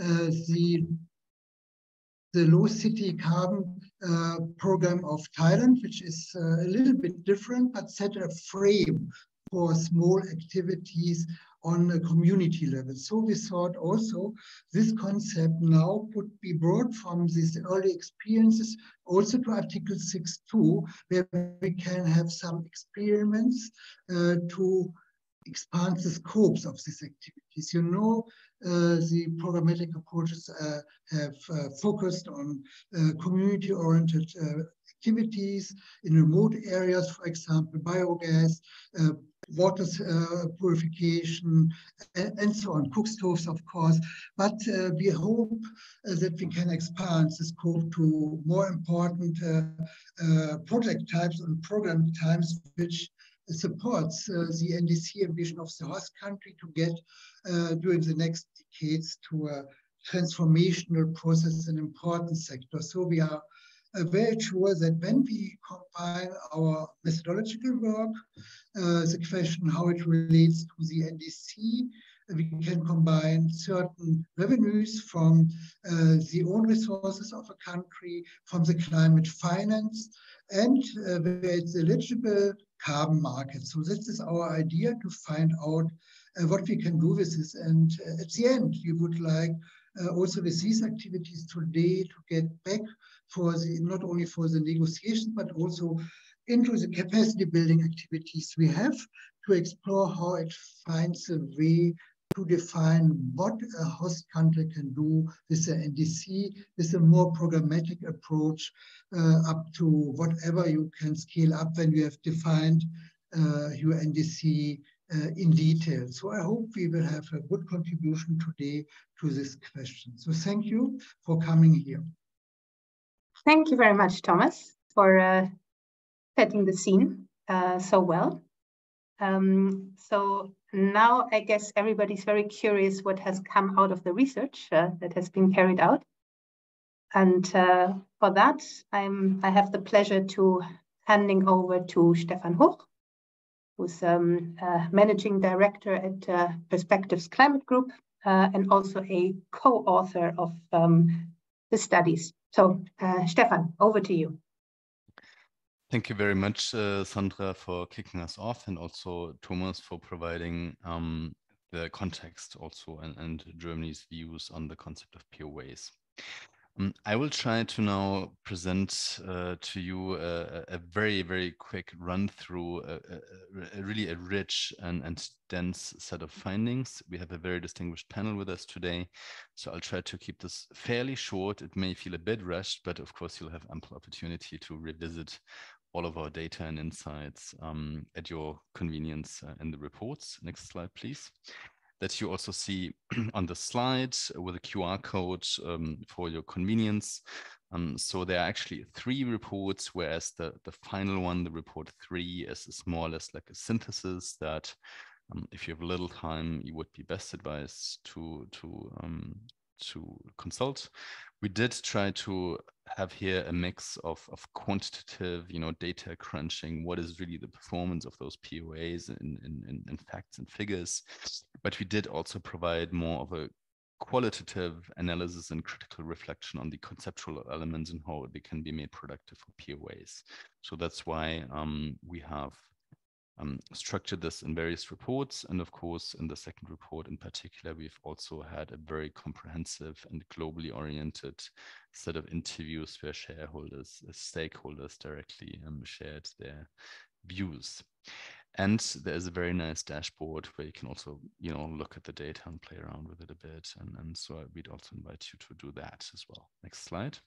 uh, the the low city carbon uh, program of Thailand, which is uh, a little bit different, but set a frame for small activities on a community level. So we thought also this concept now could be brought from these early experiences also to Article 6.2, where we can have some experiments uh, to expand the scopes of these activities. You know, uh, the programmatic approaches uh, have uh, focused on uh, community-oriented uh, activities in remote areas, for example, biogas, uh, water purification, and, and, so on, cook stoves, of course. But we hope that we can expand the scope to more important project types and program types, which supports uh, the NDC ambition of the host country to get during the next decades to a transformational process in important sectors. So we are uh, very sure that when we combine our methodological work, uh, the question how it relates to the NDC, we can combine certain revenues from uh, the own resources of a country, from the climate finance, and uh, where it's eligible carbon market. So this is our idea to find out uh, what we can do with this. And uh, at the end, we would like uh, also with these activities today to get back for the not only for the negotiation but also into the capacity building activities we have to explore how it finds a way to define what a host country can do with the NDC, with a more programmatic approach uh, up to whatever you can scale up when you have defined uh, your NDC uh, in detail. So I hope we will have a good contribution today to this question. So thank you for coming here. Thank you very much, Thomas, for uh, setting the scene uh, so well. Um, so now I guess everybody's very curious what has come out of the research uh, that has been carried out. And uh, for that, I'm, I have the pleasure to handing over to Stefan Hoch, who's um, uh, managing director at uh, Perspectives Climate Group uh, and also a co-author of um, the studies. So, uh, Stefan, over to you. Thank you very much, uh, Sandra, for kicking us off, and also Thomas for providing um, the context also and, and Germany's views on the concept of POAs. Um, I will try to now present uh, to you a, a, very, very quick run through a, a, really a rich and, and dense set of findings. We have a very distinguished panel with us today, so I'll try to keep this fairly short. It may feel a bit rushed, but of course you'll have ample opportunity to revisit all of our data and insights um, at your convenience uh, in the reports. Next slide, please that you also see on the slide with a QR code um, for your convenience. Um, so there are actually three reports, whereas the, the final one, the report three, is, is more or less like a synthesis that um, if you have little time, you would be best advised to, to, um, to consult we did try to have here a mix of, of quantitative, you know, data crunching, what is really the performance of those POAs in, in, in facts and figures. But we did also provide more of a qualitative analysis and critical reflection on the conceptual elements and how they can be made productive for POAs. So that's why um, we have um, structured this in various reports. And of course, in the second report in particular, we've also had a very comprehensive and globally oriented set of interviews where shareholders, uh, stakeholders directly um, shared their views. And there's a very nice dashboard where you can also, you know, look at the data and play around with it a bit. And, and so we'd also invite you to do that as well. Next slide.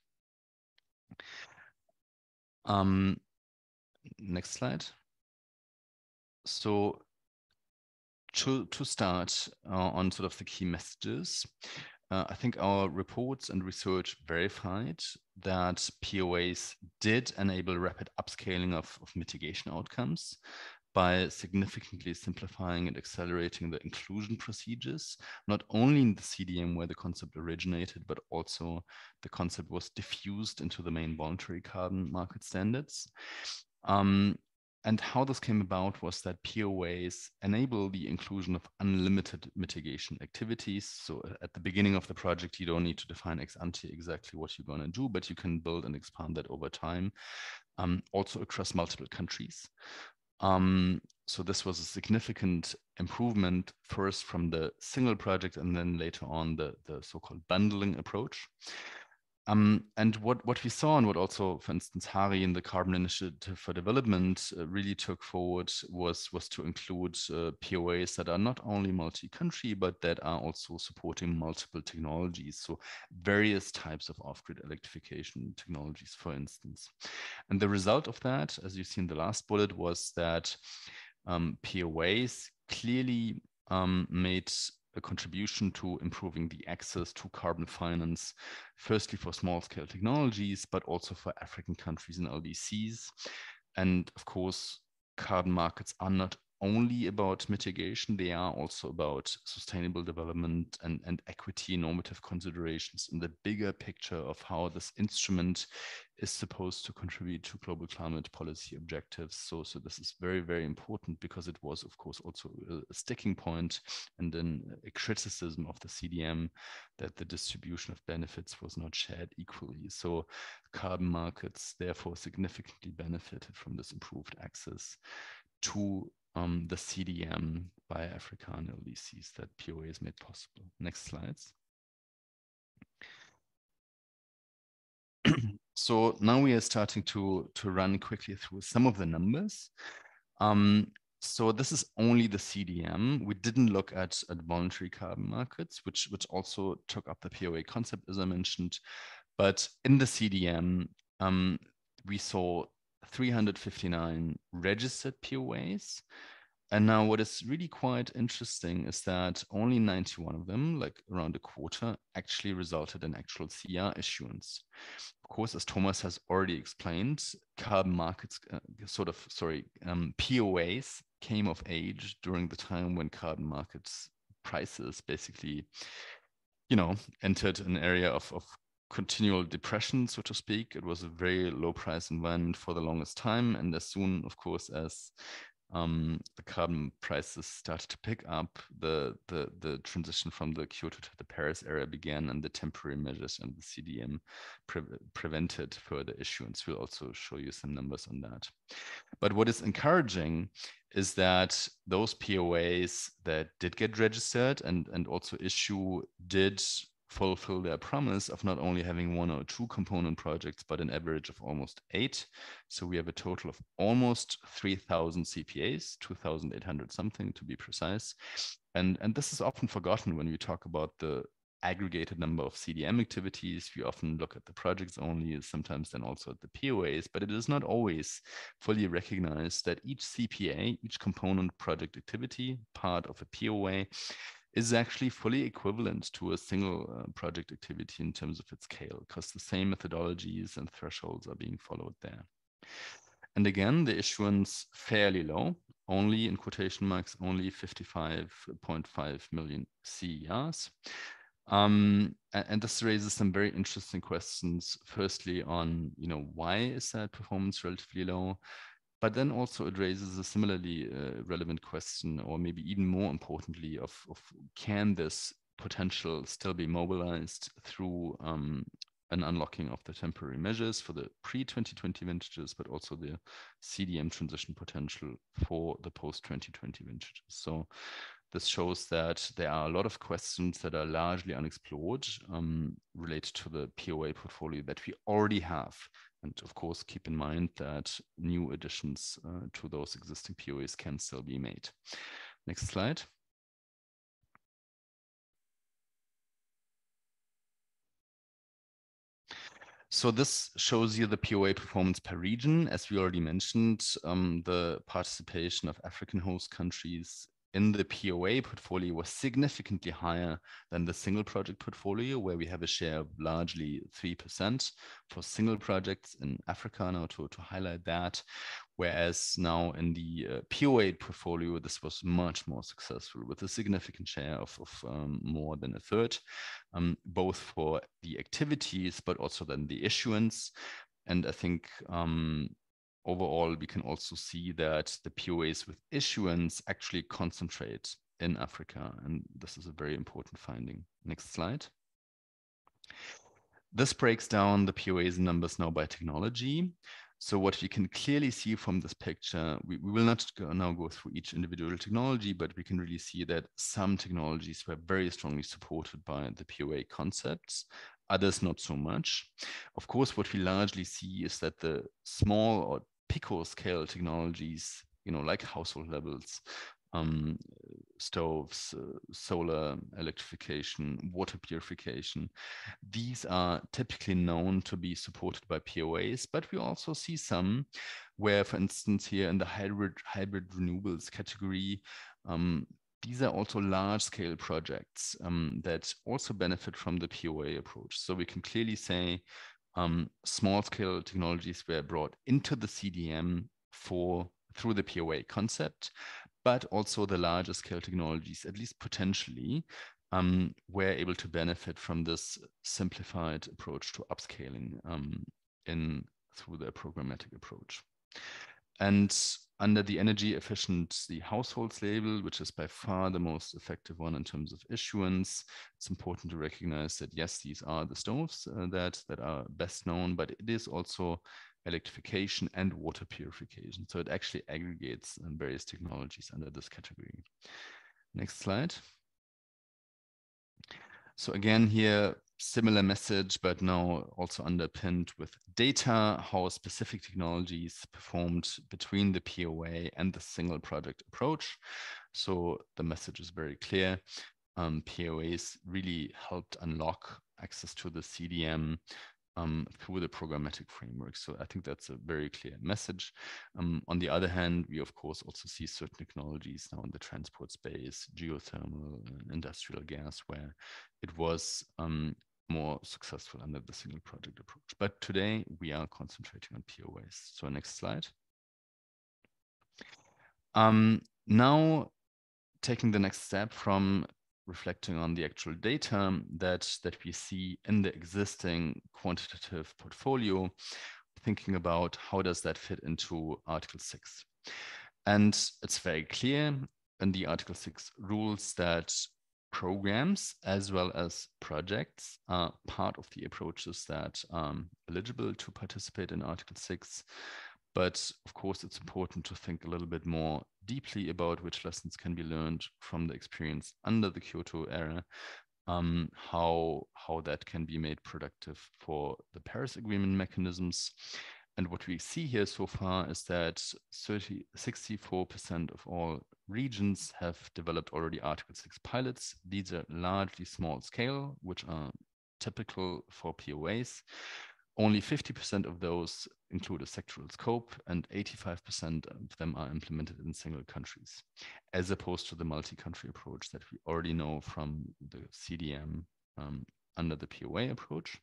Um, next slide. So to, to start uh, on sort of the key messages, uh, I think our reports and research verified that POAs did enable rapid upscaling of, of mitigation outcomes by significantly simplifying and accelerating the inclusion procedures, not only in the CDM where the concept originated, but also the concept was diffused into the main voluntary carbon market standards. Um, and how this came about was that POAs enable the inclusion of unlimited mitigation activities. So at the beginning of the project, you don't need to define ex ante exactly what you're going to do, but you can build and expand that over time, um, also across multiple countries. Um, so this was a significant improvement first from the single project and then later on the, the so-called bundling approach. Um, and what, what we saw and what also, for instance, Hari in the Carbon Initiative for Development uh, really took forward was, was to include uh, POAs that are not only multi-country, but that are also supporting multiple technologies. So various types of off-grid electrification technologies, for instance. And the result of that, as you see in the last bullet, was that um, POAs clearly um, made a contribution to improving the access to carbon finance, firstly for small scale technologies, but also for African countries and LDCs. And of course, carbon markets are not only about mitigation, they are also about sustainable development and, and equity normative considerations in the bigger picture of how this instrument is supposed to contribute to global climate policy objectives. So, so this is very, very important because it was, of course, also a sticking point and then a criticism of the CDM that the distribution of benefits was not shared equally. So carbon markets therefore significantly benefited from this improved access to um, the CDM by Afrikaner LDCs that POA has made possible. Next slides. so now we are starting to, to run quickly through some of the numbers. Um, so this is only the CDM. We didn't look at, at voluntary carbon markets, which, which also took up the POA concept, as I mentioned. But in the CDM, um, we saw 359 registered POAs. And now what is really quite interesting is that only 91 of them, like around a quarter, actually resulted in actual CER issuance. Of course, as Thomas has already explained, carbon markets, uh, sort of, sorry, um, POAs came of age during the time when carbon markets prices basically, you know, entered an area of, of continual depression, so to speak. It was a very low price environment for the longest time. And as soon, of course, as um, the carbon prices started to pick up, the, the, the transition from the Kyoto to the Paris area began, and the temporary measures and the CDM pre prevented further issuance. We'll also show you some numbers on that. But what is encouraging is that those POAs that did get registered and, and also issue did fulfill their promise of not only having one or two component projects, but an average of almost eight. So we have a total of almost 3,000 CPAs, 2,800 something to be precise. And, and this is often forgotten when we talk about the aggregated number of CDM activities. We often look at the projects only, sometimes then also at the POAs, but it is not always fully recognized that each CPA, each component project activity, part of a POA, is actually fully equivalent to a single uh, project activity in terms of its scale because the same methodologies and thresholds are being followed there. And again, the issuance fairly low, only in quotation marks, only 55.5 million CERs. Um, and, and, this raises some very interesting questions. Firstly, on you know why is that performance relatively low? But then also it raises a similarly uh, relevant question, or maybe even more importantly, of, of can this potential still be mobilized through um, an unlocking of the temporary measures for the pre-2020 vintages, but also the CDM transition potential for the post-2020 vintages. So this shows that there are a lot of questions that are largely unexplored um, related to the POA portfolio that we already have and of course, keep in mind that new additions uh, to those existing POAs can still be made. Next slide. So this shows you the POA performance per region. As we already mentioned, um, the participation of African host countries in the POA portfolio was significantly higher than the single project portfolio, where we have a share of largely 3% for single projects in Africa, now to, to highlight that. Whereas now in the uh, POA portfolio, this was much more successful with a significant share of, of um, more than a third, um, both for the activities, but also then the issuance. And I think um, overall, we can also see that the POAs with issuance actually concentrate in Africa. And this is a very important finding. Next slide. This breaks down the POAs numbers now by technology. So what you can clearly see from this picture, we, we will not go, now go through each individual technology, but we can really see that some technologies were very strongly supported by the POA concepts, others not so much. Of course, what we largely see is that the small or pico scale technologies, you know, like household levels, um, stoves, uh, solar electrification, water purification. These are typically known to be supported by POAs, but we also see some where, for instance, here in the hybrid, hybrid renewables category, um, these are also large scale projects um, that also benefit from the POA approach. So we can clearly say um, small scale technologies were brought into the CDM for through the POA concept, but also the larger scale technologies, at least potentially, um, were able to benefit from this simplified approach to upscaling um, in through the programmatic approach. And under the energy efficiency households label, which is by far the most effective one in terms of issuance, it's important to recognize that yes, these are the stoves uh, that, that are best known, but it is also electrification and water purification. So it actually aggregates um, various technologies under this category. Next slide. So again, here, similar message, but now also underpinned with data, how specific technologies performed between the POA and the single project approach. So the message is very clear. Um, POAs really helped unlock access to the CDM um, through the programmatic framework. So I think that's a very clear message. Um, on the other hand, we of course also see certain technologies now in the transport space, geothermal, industrial gas, where it was um, more successful under the single project approach. But today we are concentrating on POAs. So next slide. Um, now taking the next step from reflecting on the actual data that, that we see in the existing quantitative portfolio, thinking about how does that fit into Article 6. And it's very clear in the Article 6 rules that programs as well as projects are part of the approaches that are eligible to participate in Article 6. But of course, it's important to think a little bit more deeply about which lessons can be learned from the experience under the Kyoto era, um, how, how that can be made productive for the Paris Agreement mechanisms. And what we see here so far is that 30, 64% of all regions have developed already Article 6 pilots. These are largely small scale, which are typical for POAs. Only 50% of those include a sectoral scope, and 85% of them are implemented in single countries, as opposed to the multi country approach that we already know from the CDM um, under the POA approach.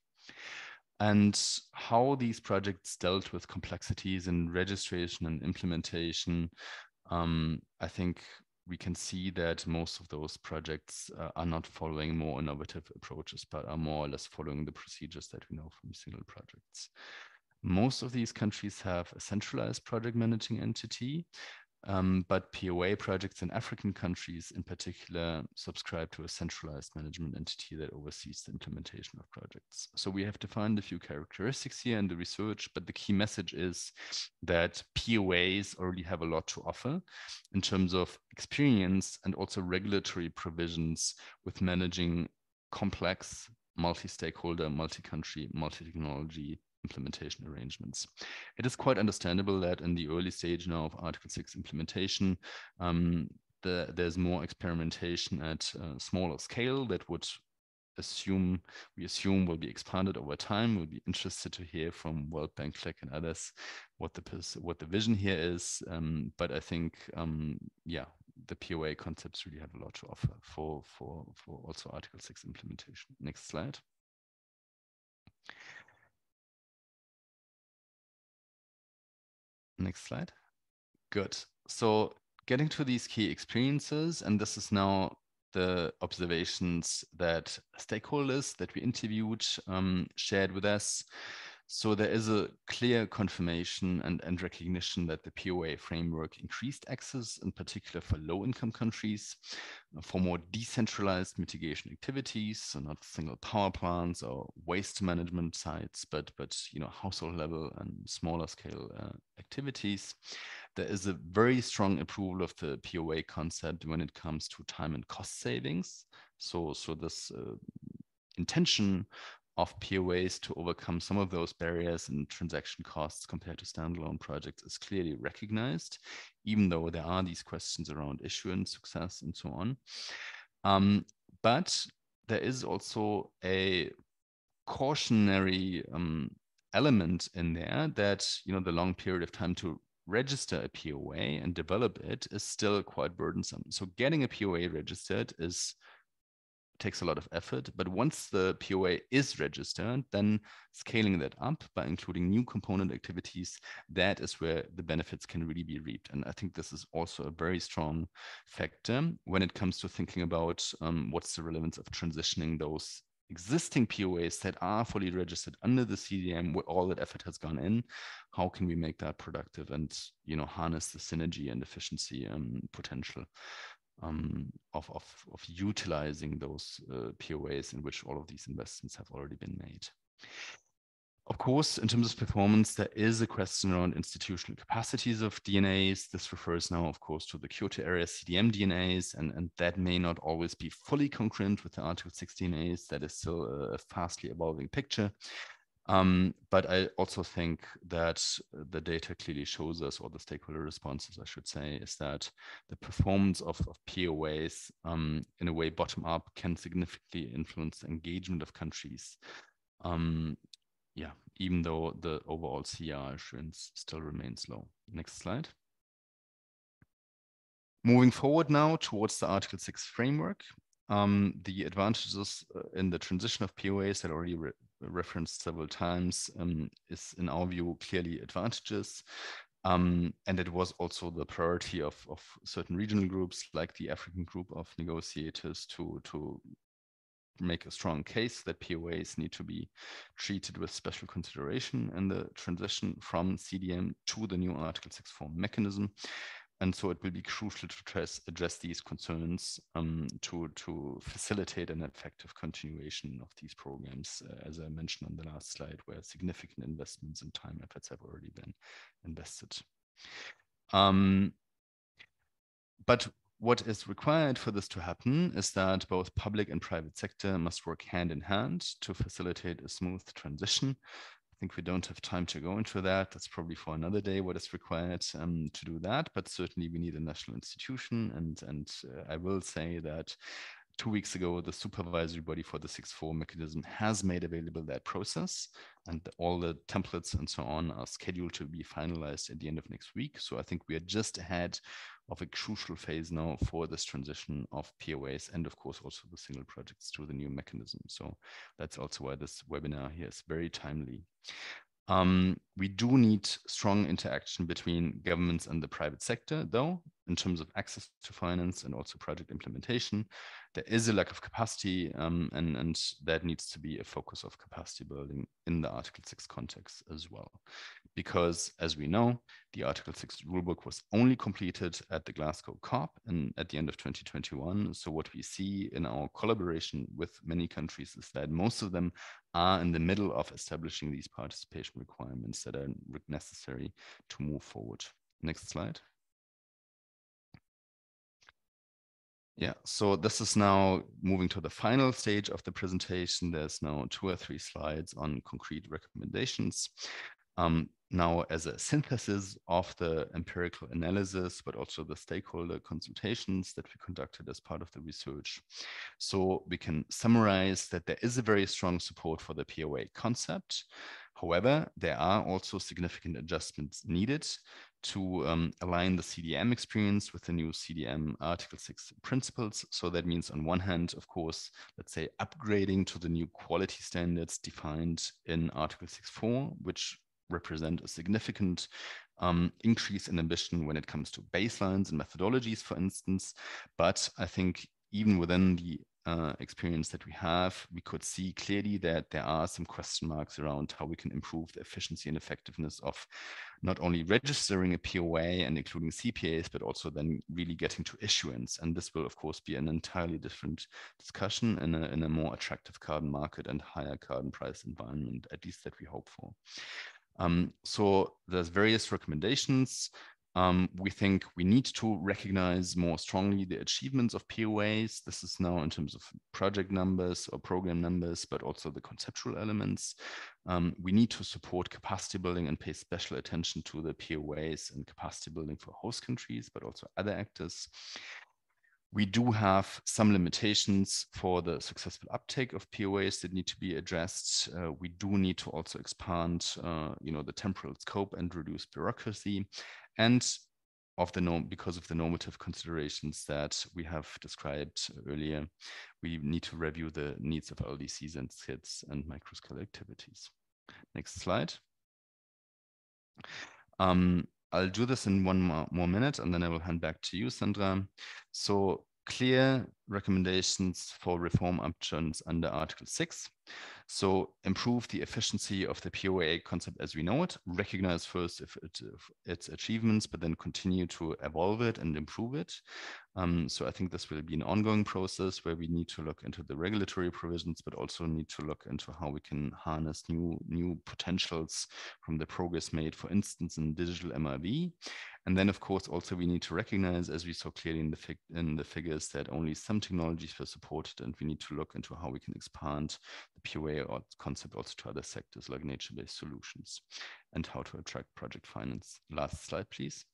And how these projects dealt with complexities in registration and implementation, um, I think we can see that most of those projects uh, are not following more innovative approaches, but are more or less following the procedures that we know from single projects. Most of these countries have a centralized project managing entity, um, but POA projects in African countries in particular subscribe to a centralized management entity that oversees the implementation of projects. So we have defined a few characteristics here in the research, but the key message is that POAs already have a lot to offer in terms of experience and also regulatory provisions with managing complex multi-stakeholder, multi-country, multi-technology implementation arrangements. It is quite understandable that in the early stage now of Article 6 implementation, um, the, there's more experimentation at smaller scale that would assume we assume will be expanded over time. We'll be interested to hear from World Bank, KliK, and others what the what the vision here is. Um, but I think, um, yeah, the POA concepts really have a lot to offer for for for also Article Six implementation. Next slide. Next slide. Good. So getting to these key experiences, and this is now the observations that stakeholders that we interviewed um, shared with us. So there is a clear confirmation and, and recognition that the POA framework increased access, in particular for low-income countries, uh, for more decentralized mitigation activities, so not single power plants or waste management sites, but but you know household level and smaller scale uh, activities. There is a very strong approval of the POA concept when it comes to time and cost savings. So so this uh, intention of POAs to overcome some of those barriers and transaction costs compared to standalone projects is clearly recognized, even though there are these questions around issuance success and so on. Um, but there is also a cautionary um, element in there that you know the long period of time to register a POA and develop it is still quite burdensome. So getting a POA registered is takes a lot of effort. But once the POA is registered, then scaling that up by including new component activities, that is where the benefits can really be reaped. And I think this is also a very strong factor when it comes to thinking about um, what's the relevance of transitioning those existing POAs that are fully registered under the CDM where all that effort has gone in, how can we make that productive and you know harness the synergy and efficiency um, potential um, of, of, of utilizing those uh, POAs in which all of these investments have already been made. Of course, in terms of performance, there is a question around institutional capacities of DNAs. This refers now, of course, to the Kyoto area CDM DNAs, and, and that may not always be fully concurrent with the Article 6 DNAs. That is still a fastly evolving picture. Um, but I also think that the data clearly shows us, or the stakeholder responses, I should say, is that the performance of, of POAs um, in a way bottom up can significantly influence the engagement of countries. Um, yeah, even though the overall CER assurance still remains low. Next slide. Moving forward now towards the Article 6 framework, um, the advantages uh, in the transition of POAs that already re referenced several times um, is, in our view, clearly advantages. Um, and it was also the priority of, of certain regional groups like the African group of negotiators to, to make a strong case that POAs need to be treated with special consideration in the transition from CDM to the new Article 6.4 mechanism and so it will be crucial to address, address these concerns um, to, to facilitate an effective continuation of these programs, uh, as I mentioned on the last slide, where significant investments and time efforts have already been invested. Um, but what is required for this to happen is that both public and private sector must work hand in hand to facilitate a smooth transition I think we don't have time to go into that. That's probably for another day what is required um, to do that. But certainly we need a national institution. And, and uh, I will say that two weeks ago, the supervisory body for the 6.4 mechanism has made available that process and all the templates and so on are scheduled to be finalized at the end of next week. So I think we are just ahead of a crucial phase now for this transition of POAs and of course also the single projects to the new mechanism. So that's also why this webinar here is very timely. Um, we do need strong interaction between governments and the private sector, though, in terms of access to finance and also project implementation. There is a lack of capacity, um, and, and that needs to be a focus of capacity building in the Article 6 context as well. Because, as we know, the Article 6 rulebook was only completed at the Glasgow COP and at the end of 2021. So, what we see in our collaboration with many countries is that most of them are in the middle of establishing these participation requirements that are necessary to move forward. Next slide. Yeah, so this is now moving to the final stage of the presentation. There's now two or three slides on concrete recommendations. Um, now, as a synthesis of the empirical analysis, but also the stakeholder consultations that we conducted as part of the research. So we can summarize that there is a very strong support for the POA concept. However, there are also significant adjustments needed to um, align the CDM experience with the new CDM Article 6 principles. So that means on one hand, of course, let's say upgrading to the new quality standards defined in Article 6.4, which represent a significant um, increase in ambition when it comes to baselines and methodologies, for instance. But I think even within the uh, experience that we have, we could see clearly that there are some question marks around how we can improve the efficiency and effectiveness of not only registering a POA and including CPAs, but also then really getting to issuance. And this will, of course, be an entirely different discussion in a, in a more attractive carbon market and higher carbon price environment, at least that we hope for. Um, so there's various recommendations. Um, we think we need to recognize more strongly the achievements of POAs. This is now in terms of project numbers or program numbers, but also the conceptual elements. Um, we need to support capacity building and pay special attention to the POAs and capacity building for host countries, but also other actors. We do have some limitations for the successful uptake of POAs that need to be addressed. Uh, we do need to also expand, uh, you know, the temporal scope and reduce bureaucracy. And of the norm, because of the normative considerations that we have described earlier, we need to review the needs of LDCs and SIDS and microscale activities. Next slide. Um, I'll do this in one more, more minute and then I will hand back to you, Sandra. So clear recommendations for reform options under Article 6. So improve the efficiency of the POA concept as we know it, recognize first if, it, if its achievements, but then continue to evolve it and improve it. Um, so I think this will be an ongoing process where we need to look into the regulatory provisions, but also need to look into how we can harness new, new potentials from the progress made, for instance, in digital MRV. And then, of course, also we need to recognize, as we saw clearly in the, in the figures, that only some technologies were supported, and we need to look into how we can expand the POA or concept also to other sectors like nature-based solutions and how to attract project finance. Last slide, please.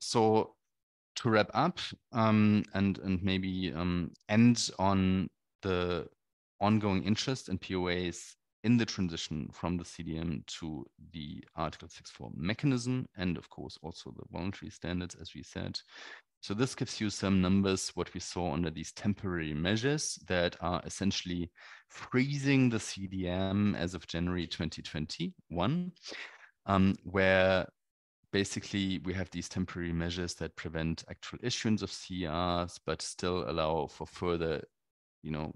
So to wrap up um, and, and maybe um, end on the ongoing interest in POAs in the transition from the CDM to the Article 6.4 mechanism, and of course also the voluntary standards, as we said. So this gives you some numbers, what we saw under these temporary measures that are essentially freezing the CDM as of January 2021, um, where basically we have these temporary measures that prevent actual issuance of CERs, but still allow for further you know,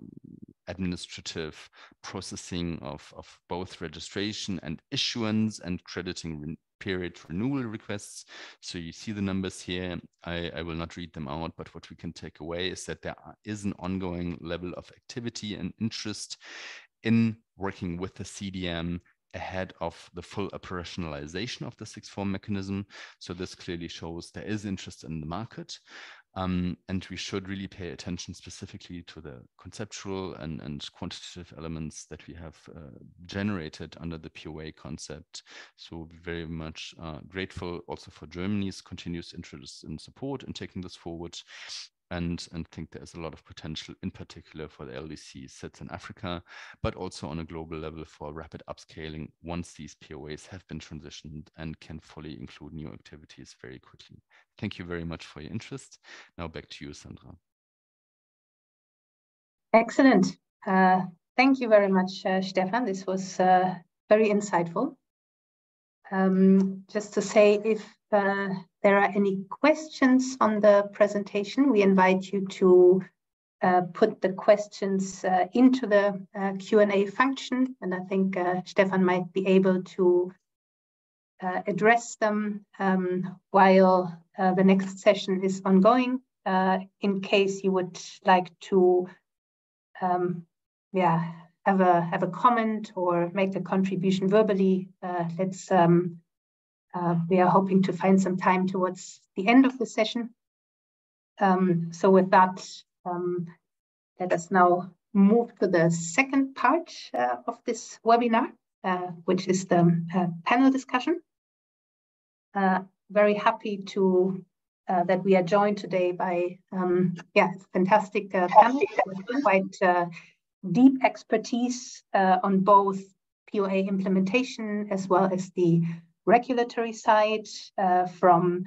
administrative processing of, of both registration and issuance and crediting re period renewal requests. So you see the numbers here. I, I will not read them out, but what we can take away is that there is an ongoing level of activity and interest in working with the CDM ahead of the full operationalization of the 6.4 mechanism. So this clearly shows there is interest in the market. Um, and we should really pay attention specifically to the conceptual and, and quantitative elements that we have uh, generated under the POA concept. So very much uh, grateful also for Germany's continuous interest and support in taking this forward and and think there's a lot of potential in particular for the LDC sits in Africa, but also on a global level for rapid upscaling once these POAs have been transitioned and can fully include new activities very quickly. Thank you very much for your interest. Now back to you, Sandra. Excellent. Uh, thank you very much, uh, Stefan. This was uh, very insightful. Um, just to say, if uh, there are any questions on the presentation, we invite you to uh, put the questions uh, into the uh, Q&A function. And I think uh, Stefan might be able to uh, address them um, while the next session is ongoing. in case you would like to um, yeah, have a have a comment or make a contribution verbally, let's um, uh, we are hoping to find some time towards the end of the session. Um, so with that, um, let us now move to the second part uh, of this webinar, uh, which is the uh, panel discussion. Uh, very happy to uh, that we are joined today by um, yeah fantastic panel quite deep expertise on both POA implementation as well as the regulatory side uh, from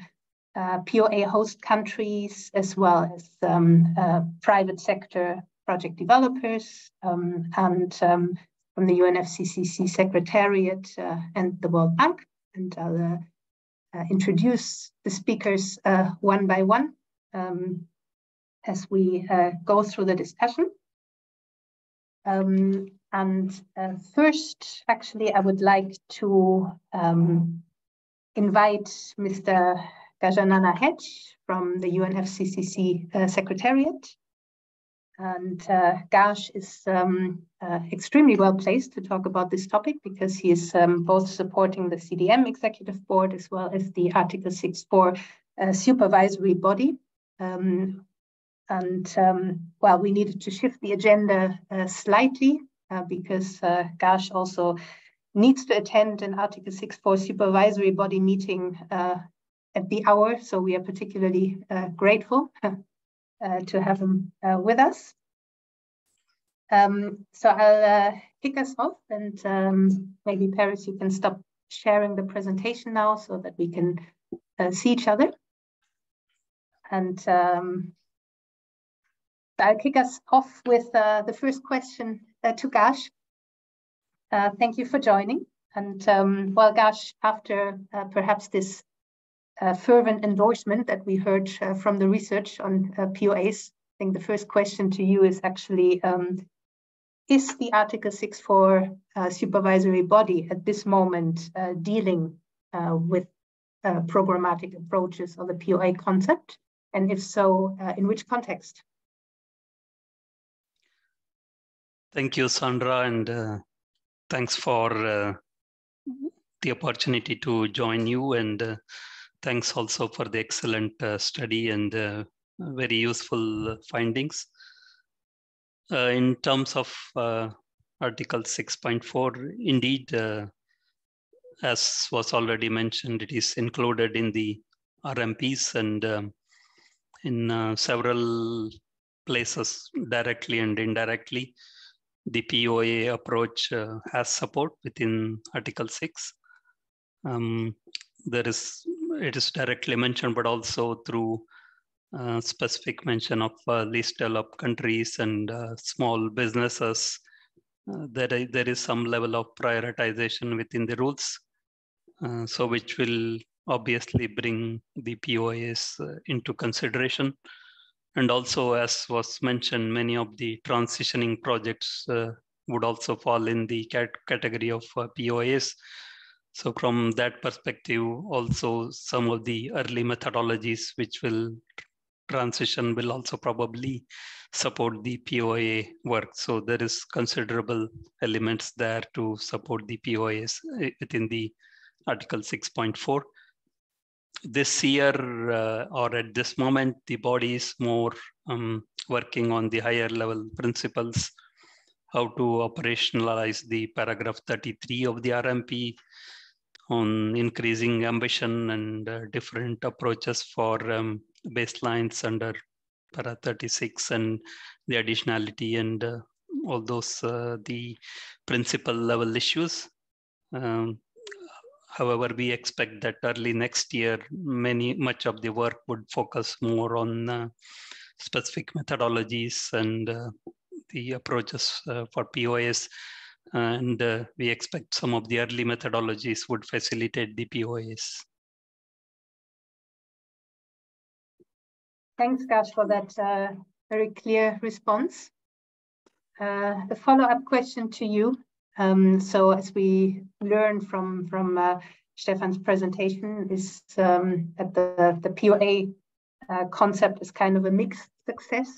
uh, POA host countries as well as um, uh, private sector project developers um, and um, from the UNFCCC Secretariat uh, and the World Bank. And I'll uh, introduce the speakers one by one. Um, as we uh, go through the discussion. Um, and uh, first, actually, I would like to um, invite Mr. Gajanana Hegde from the UNFCCC uh, Secretariat. And uh, Gash is um, uh, extremely well placed to talk about this topic because he is um, both supporting the CDM executive board as well as the Article 6.4 uh, supervisory body. Um, and um, well, we needed to shift the agenda uh, slightly uh, because uh, Gash also needs to attend an Article 6.4 supervisory body meeting uh, at the hour. So we are particularly uh, grateful to have him with us. Um, so I'll kick us off and um, maybe Paris, you can stop sharing the presentation now so that we can see each other. And um, I'll kick us off with uh, the first question uh, to Gash. Uh, thank you for joining. And um, well, Gash, after uh, perhaps this uh, fervent endorsement that we heard uh, from the research on POAs, I think the first question to you is actually, um, is the Article 6.4 supervisory body at this moment dealing with programmatic approaches of the POA concept? And if so, uh, in which context? Thank you, Sandra, and uh, thanks for uh, the opportunity to join you. And uh, thanks also for the excellent uh, study and uh, very useful findings. in terms of Article 6.4, indeed, as was already mentioned, it is included in the RMPs and um, in uh, several places directly and indirectly. The POA approach uh, has support within Article 6. Um, there is, it is directly mentioned, but also through uh, specific mention of uh, least developed countries and uh, small businesses. Uh, there, there is some level of prioritization within the rules, uh, so which will obviously bring the POAs into consideration. And also, as was mentioned, many of the transitioning projects uh, would also fall in the cat category of uh, POAs. So from that perspective, also some of the early methodologies which will transition will also probably support the POA work. So there is considerable elements there to support the POAs uh, within the Article 6.4 this year uh, or at this moment, the body is more um, working on the higher level principles, how to operationalize the paragraph 33 of the RMP on increasing ambition and uh, different approaches for um, baselines under para 36 and the additionality and uh, all those uh, the principal level issues. Um, However, we expect that early next year, many much of the work would focus more on uh, specific methodologies and uh, the approaches uh, for POS. And uh, we expect some of the early methodologies would facilitate the POS. Thanks, Gash, for that uh, very clear response. Uh, a follow-up question to you. Um, so as we learn from from uh, Stefan's presentation, is um, that the the POA uh, concept is kind of a mixed success,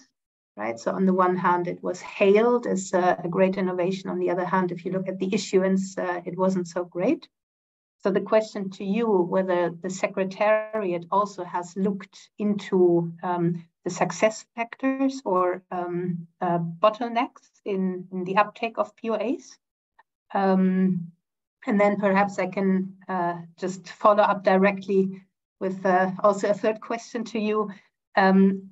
right? So on the one hand, it was hailed as a, a great innovation. On the other hand, if you look at the issuance, uh, it wasn't so great. So the question to you, whether the Secretariat also has looked into um, the success factors or um, uh, bottlenecks in, in the uptake of POAs? Um, and then perhaps I can uh, just follow up directly with uh, also a third question to you. Um,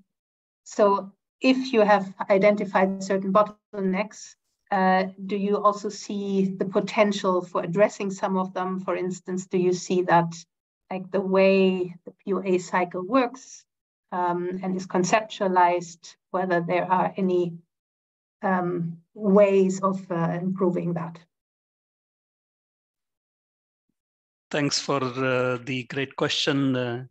so if you have identified certain bottlenecks, uh, do you also see the potential for addressing some of them? For instance, do you see that like the way the POA cycle works um, and is conceptualized, whether there are any um, ways of uh, improving that? Thanks for uh, the great question. Uh,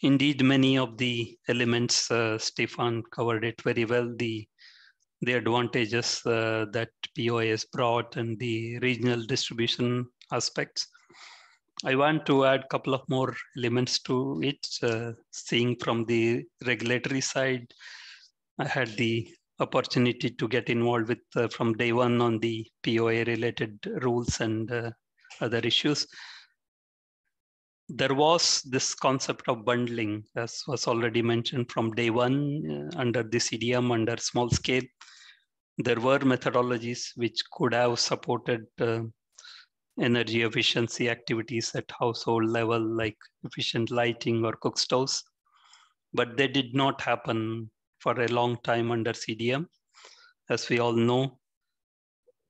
indeed, many of the elements, uh, Stefan covered it very well. The the advantages uh, that POAS brought and the regional distribution aspects. I want to add a couple of more elements to it, uh, seeing from the regulatory side. I had the opportunity to get involved with uh, from day one on the POA related rules and other issues there was this concept of bundling, as was already mentioned from day one uh, under the CDM, under small scale. There were methodologies which could have supported uh, energy efficiency activities at household level, like efficient lighting or cook stoves, but they did not happen for a long time under CDM. As we all know,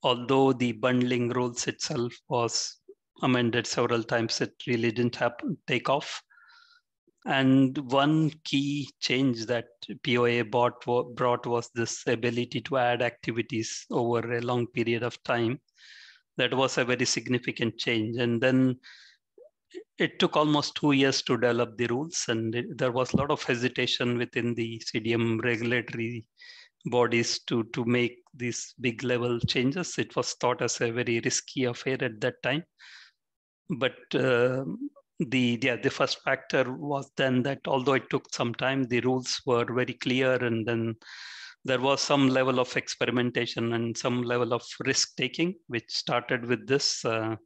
although the bundling rules itself was amended several times. It really didn't happen, take off. And one key change that POA brought, brought was this ability to add activities over a long period of time. That was a very significant change. And then it took almost two years to develop the rules, and it, there was a lot of hesitation within the CDM regulatory bodies to, to make these big level changes. It was thought as a very risky affair at that time but uh, the yeah the first factor was then that although it took some time the rules were very clear and then there was some level of experimentation and some level of risk taking which started with this uh,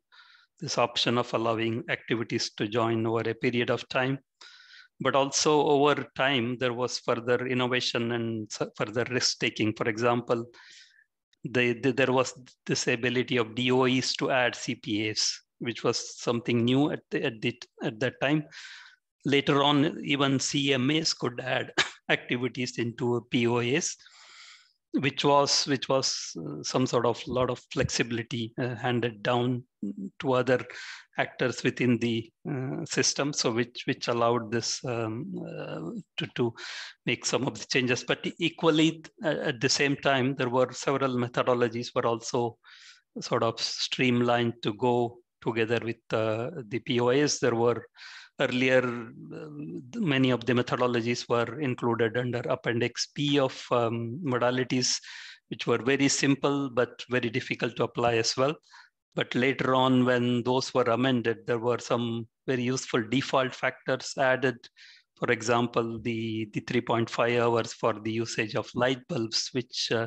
this option of allowing activities to join over a period of time. But also over time there was further innovation and further risk taking. For example the, the, there was this ability of DOEs to add CPAs which was something new at, the, at, the, at that time. Later on, even CMEs could add activities into POAs, which was which was uh, some sort of lot of flexibility uh, handed down to other actors within the uh, system. So which which allowed this um, uh, to to make some of the changes. But equally, uh, at the same time, there were several methodologies were also sort of streamlined to go together with uh, the POAs. There were earlier, uh, many of the methodologies were included under Appendix B of um, modalities, which were very simple but very difficult to apply as well. But later on, when those were amended, there were some very useful default factors added. For example, the, the 3.5 hours for the usage of light bulbs, which uh,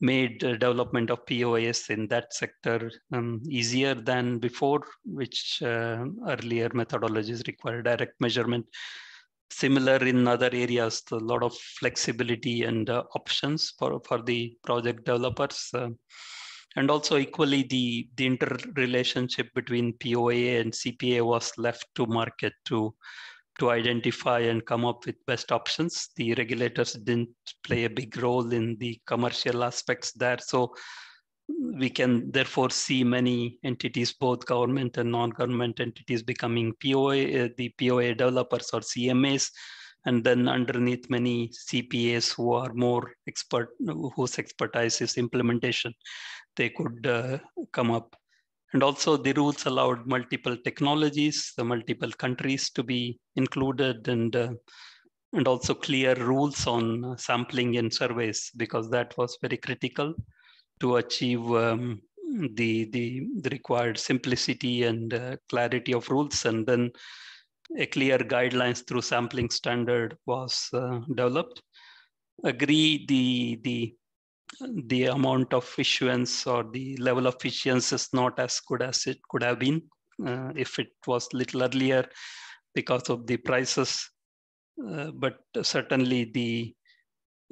made uh, development of POAs in that sector um, easier than before, which uh, earlier methodologies require direct measurement. Similar in other areas, a lot of flexibility and uh, options for, for the project developers. Uh, and also equally the, the interrelationship between POA and CPA was left to market to to identify and come up with best options. The regulators didn't play a big role in the commercial aspects there. So we can therefore see many entities, both government and non-government entities becoming POA, uh, the POA developers or CMEs, and then underneath many CPAs who are more expert, whose expertise is implementation, they could uh, come up. And also the rules allowed multiple technologies, the multiple countries to be included and, uh, and also clear rules on sampling and surveys because that was very critical to achieve um, the, the, the, required simplicity and uh, clarity of rules. And then a clear guidelines through sampling standard was uh, developed. Agree the, the the amount of issuance or the level of issuance is not as good as it could have been uh, if it was little earlier because of the prices. Uh, but certainly the,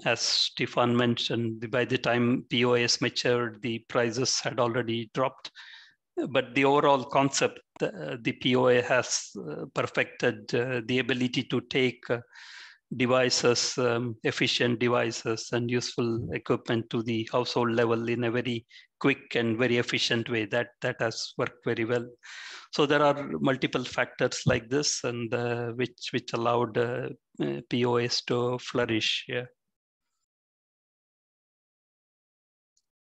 as Stefan mentioned, by the time POAs matured, the prices had already dropped. But the overall concept, uh, the POA has uh, perfected uh, the ability to take uh, devices, um, efficient devices and useful equipment to the household level in a very quick and very efficient way. That, that has worked very well. So there are multiple factors like this and uh, which, which allowed uh, uh POAs to flourish. Yeah.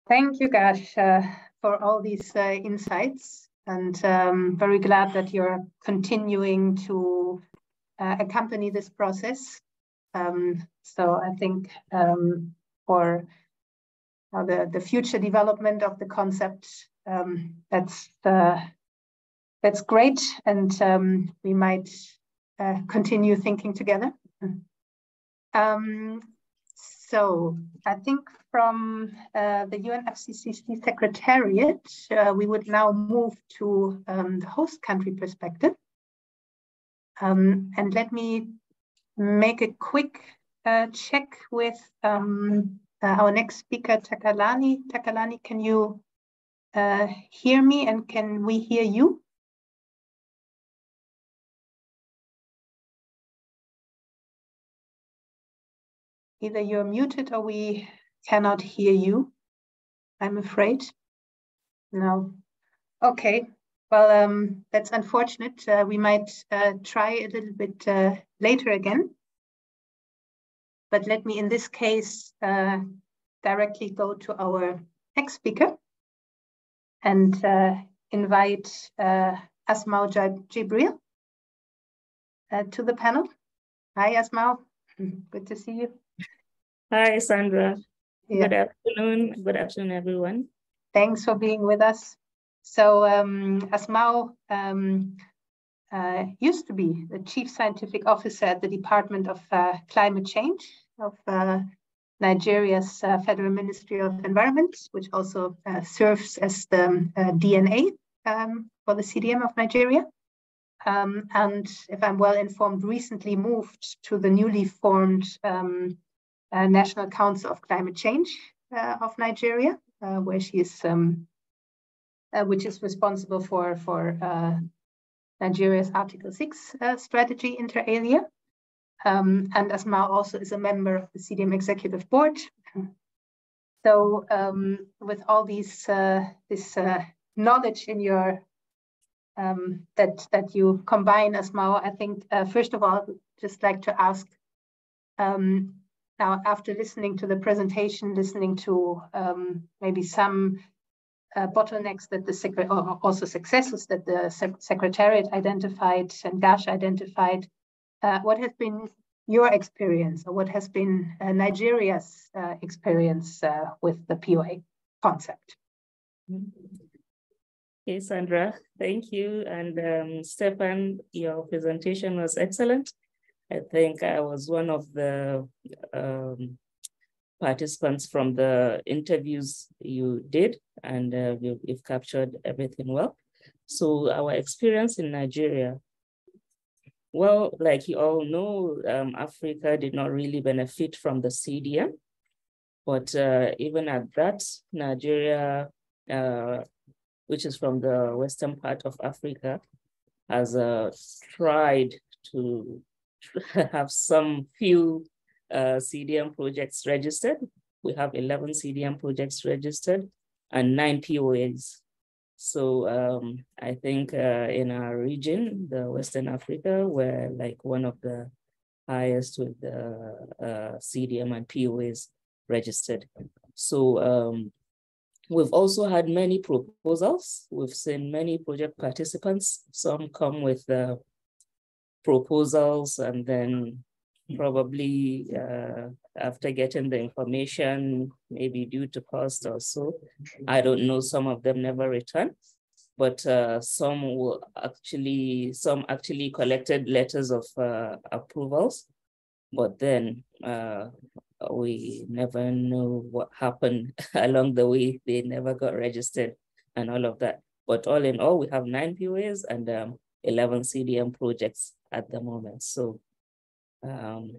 Thank you, Gash, uh, for all these uh, insights. And um, very glad that you're continuing to uh, accompany this process. Um, so I think um, for uh, the, the future development of the concept, um, that's uh, that's great, and um, we might uh, continue thinking together. Um, so I think from uh, the UNFCCC Secretariat, uh, we would now move to um, the host country perspective. Um, and let me make a quick uh, check with um, uh, our next speaker, Takalani. Takalani, can you uh, hear me and can we hear you? Either you're muted or we cannot hear you, I'm afraid. No. Okay. Well, um, that's unfortunate. Uh, we might uh, try a little bit uh, later again. But let me, in this case, uh, directly go to our next speaker and uh, invite uh, Asmau Jibril to the panel. Hi, Asmau. Good to see you. Hi, Sandra. Yeah. Good afternoon. Good afternoon, everyone. Thanks for being with us. So um, Asmau um, uh, used to be the chief scientific officer at the Department of uh, Climate Change of uh, Nigeria's uh, Federal Ministry of Environment, which also uh, serves as the um, uh, DNA um, for the CDM of Nigeria. Um, and if I'm well informed, recently moved to the newly formed um, uh, National Council of Climate Change uh, of Nigeria, uh, where she is, um, which is responsible for, for Nigeria's Article 6 strategy inter alia. Um, and Asmau also is a member of the CDM Executive Board. So um, with all these uh, this uh, knowledge in your um, that that you combine, Asmau, I think uh, first of all, I'd just like to ask um, now, after listening to the presentation, listening to um, maybe some uh, bottlenecks that the secret, or also successes that the sec secretariat identified and GASH identified, uh, what has been your experience, or what has been uh, Nigeria's uh, experience uh, with the POA concept? Okay, Sandra, thank you. And um, Stefan, your presentation was excellent. I think I was one of the um, participants from the interviews you did, and uh, you, have captured everything well. So our experience in Nigeria, well, like you all know, um, Africa did not really benefit from the CDM, but uh, even at that, Nigeria, uh, which is from the western part of Africa, has uh, tried to have some few uh, CDM projects registered. We have 11 CDM projects registered and nine POAs. So um, I think uh, in our region, the Western Africa, we're like one of the highest with the uh, CDM and POAs registered. So um, we've also had many proposals. We've seen many project participants. Some come with uh, proposals and then probably uh, after getting the information, maybe due to cost or so, I don't know, some of them never return, but uh, some will actually, some actually collected letters of uh, approvals, but then uh, we never know what happened along the way. They never got registered and all of that. But all in all, we have nine POAs and um, 11 CDM projects at the moment. So um,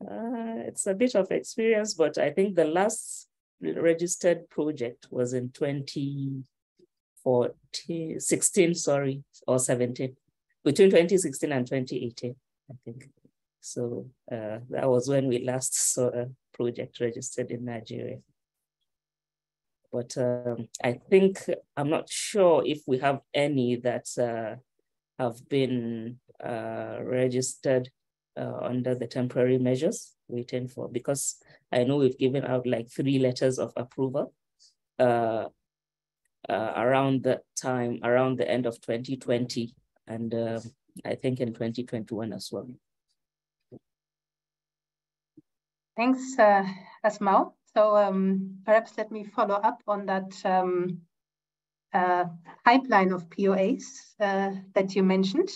uh, it's a bit of experience, but I think the last registered project was in 2014, 16, sorry, or 17, between 2016 and 2018, I think. So uh, that was when we last saw a project registered in Nigeria. But um, I think, I'm not sure if we have any that uh, have been uh, registered uh, under the temporary measures waiting for, because I know we've given out like three letters of approval uh, uh around the time, around the end of 2020, and uh, I think in 2021 as well. Thanks, uh, Asmau. So um, perhaps let me follow up on that um, uh, pipeline of POAs uh, that you mentioned.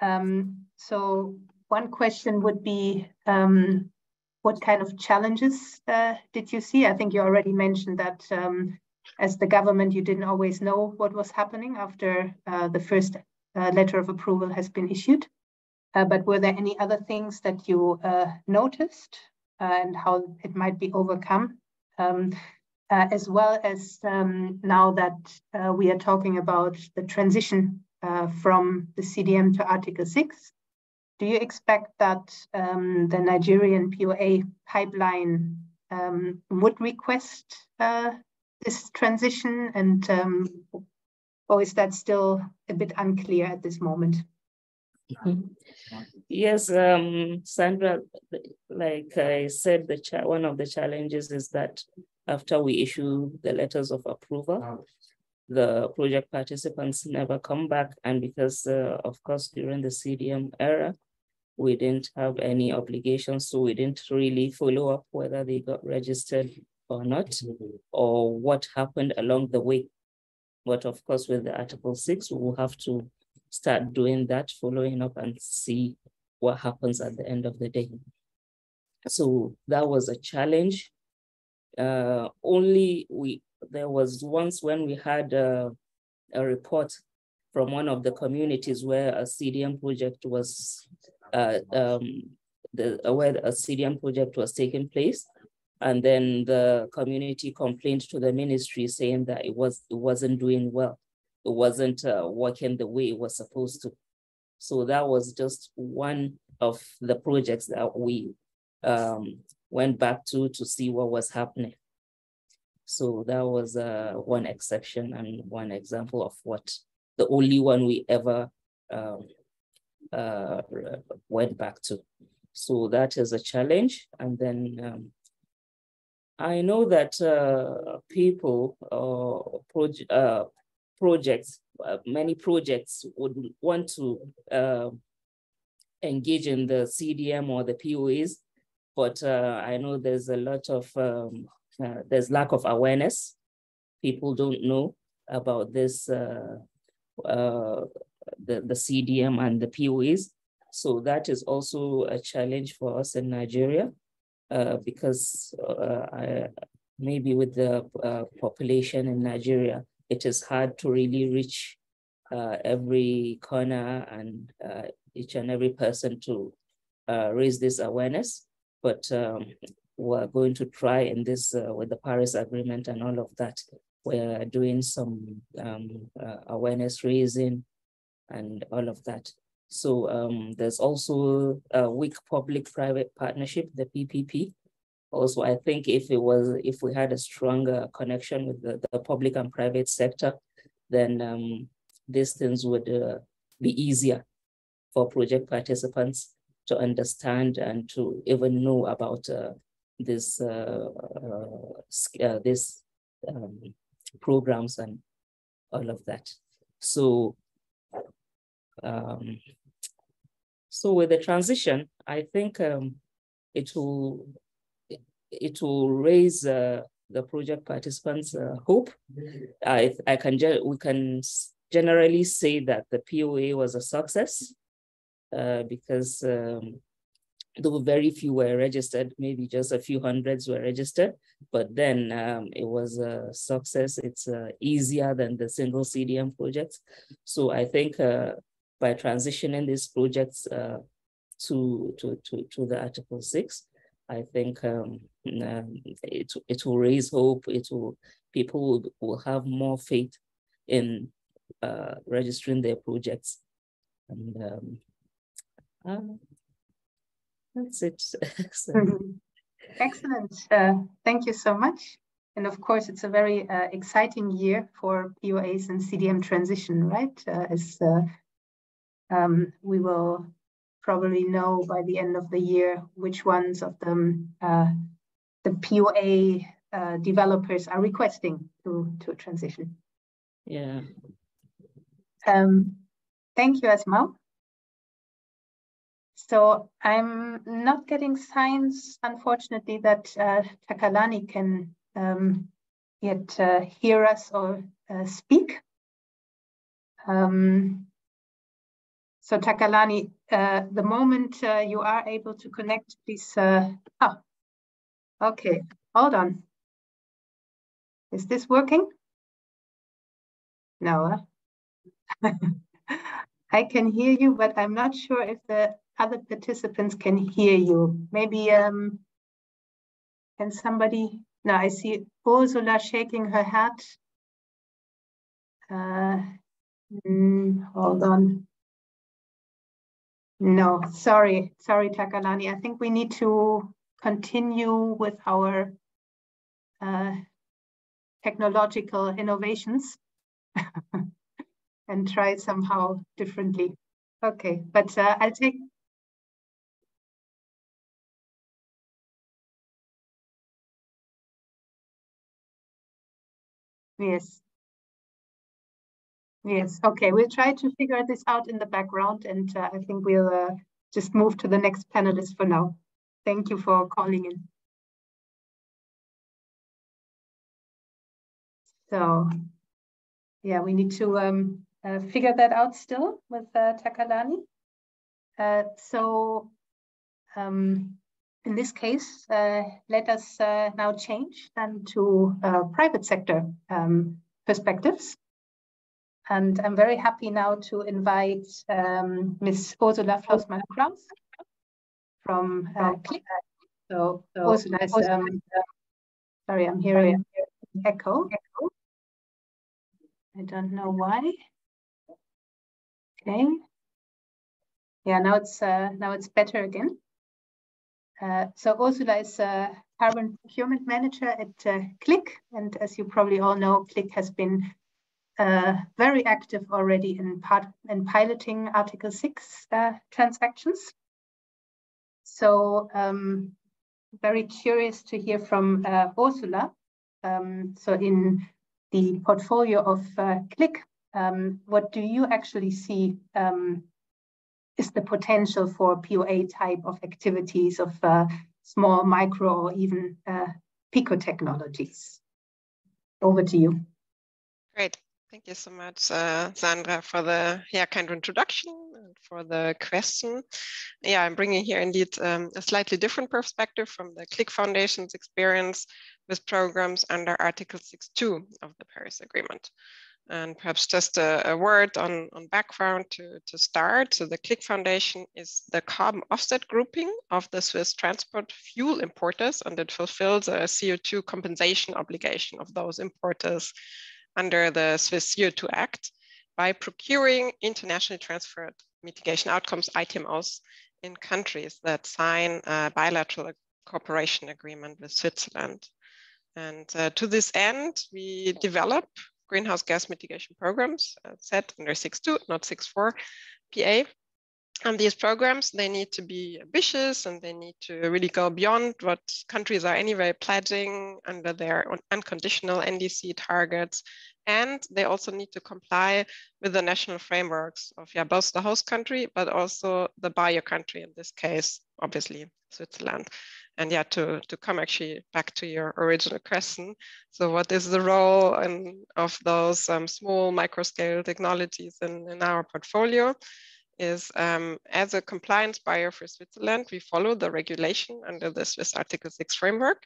Um, so one question would be, um, what kind of challenges uh, did you see? I think you already mentioned that um, as the government, you didn't always know what was happening after uh, the first uh, letter of approval has been issued. Uh, but were there any other things that you uh, noticed and how it might be overcome? Um, uh, as well as um, now that uh, we are talking about the transition uh, from the CDM to Article 6, do you expect that um, the Nigerian POA pipeline um, would request uh, this transition and um, or is that still a bit unclear at this moment? Yes, um, Sandra, like I said, the one of the challenges is that after we issue the letters of approval, the project participants never come back. And because, uh, of course, during the CDM era, we didn't have any obligations, so we didn't really follow up whether they got registered or not, or what happened along the way. But of course, with the Article 6, we will have to start doing that, following up and see what happens at the end of the day. So that was a challenge. Uh, only we there was once when we had a, a report from one of the communities where a CDM project was uh, um, the where a CDM project was taking place, and then the community complained to the ministry saying that it was it wasn't doing well, it wasn't uh, working the way it was supposed to. So that was just one of the projects that we um, went back to to see what was happening. So that was uh, one exception and one example of what the only one we ever um, uh, went back to. So that is a challenge. And then um, I know that uh, people or proje uh, projects, uh, many projects would want to uh, engage in the CDM or the POAs, but uh, I know there's a lot of um, uh, there's lack of awareness. People don't know about this, uh, uh, the, the CDM and the POAs. So that is also a challenge for us in Nigeria uh, because uh, I, maybe with the uh, population in Nigeria, it is hard to really reach every corner and each and every person to raise this awareness. But um, we're going to try in this uh, with the Paris Agreement and all of that. We're doing some um, uh, awareness raising and all of that. So um, there's also a weak public-private partnership, the PPP. Also, I think if it was, if we had a stronger connection with the, the public and private sector, then um, these things would uh, be easier for project participants to understand and to even know about uh, this uh, uh, uh, this um, programs and all of that. So, um, so with the transition, I think um, it will it will raise uh, the project participants' uh, hope. I I can we can generally say that the POA was a success uh, because um, though very few were registered, maybe just a few hundreds were registered, but then um, it was a success. It's uh, easier than the single CDM projects. So I think uh, by transitioning these projects uh, to, to, to, to the Article 6, I think um, um, it, it will raise hope. It will, people will, will have more faith in uh, registering their projects. And um, uh, that's it. so. Mm-hmm. Excellent. Uh, thank you so much. And of course, it's a very uh, exciting year for POAs and CDM transition, right? Uh, as uh, um, we will probably know by the end of the year which ones of them uh, the POA uh, developers are requesting to, to transition. Yeah. Um, thank you, Asmau. so I'm not getting signs, unfortunately, that uh, Takalani can um, yet uh, hear us or uh, speak. Um, so Takalani, uh, the moment uh, you are able to connect, please. Uh, oh, okay, hold on. Is this working? No. I can hear you, but I'm not sure if the other participants can hear you. Maybe um, can somebody? No, I see Ursula shaking her head. Uh, mm, hold on. No, sorry, sorry, Takalani. I think we need to continue with our uh, technological innovations and try somehow differently. Okay, but uh, I'll take Yes. Yes, okay, we'll try to figure this out in the background and uh, I think we'll uh, just move to the next panelist for now. Thank you for calling in. So, yeah, we need to um, uh, figure that out still with uh, Takalani. Uh, so, um, in this case, uh, let us now change then to private sector um, perspectives. And I'm very happy now to invite um, Ms. Ursula Flossmann-Kraus from uh, KliK. So, so Ursula is, um, sorry, I'm hearing echo. I don't know why. Okay. Yeah, now it's uh, now it's better again. Uh, so Ursula is a carbon procurement manager at uh, KliK. And as you probably all know, KliK has been uh, very active already in, part, in piloting Article 6 uh, transactions. So um, very curious to hear from uh, Ursula. Um, so in the portfolio of KliK, um, what do you actually see um, is the potential for POA type of activities of uh, small, micro, or even uh, pico technologies. Over to you. Thank you so much, uh, Sandra, for the yeah kind of introduction and for the question. Yeah, I'm bringing here indeed um, a slightly different perspective from the KliK Foundation's experience with programs under Article 6.2 of the Paris Agreement. And perhaps just a, a, word on, on background to, to start. So the KliK Foundation is the carbon offset grouping of the Swiss transport fuel importers, and it fulfills a CO2 compensation obligation of those importers under the Swiss CO2 Act by procuring internationally transferred mitigation outcomes, ITMOs, in countries that sign a bilateral cooperation agreement with Switzerland. And uh, to this end, we develop greenhouse gas mitigation programs uh, set under 6.2, not 6.4 PA. And these programs, they need to be ambitious and they need to really go beyond what countries are anyway pledging under their unconditional NDC targets. And they also need to comply with the national frameworks of yeah, both the host country, but also the buyer country, in this case, obviously Switzerland and yeah, to, to come actually back to your original question. So what is the role in, of those um, small micro scale technologies in, in our portfolio? Is um, as a compliance buyer for Switzerland, we follow the regulation under the Swiss Article 6 framework,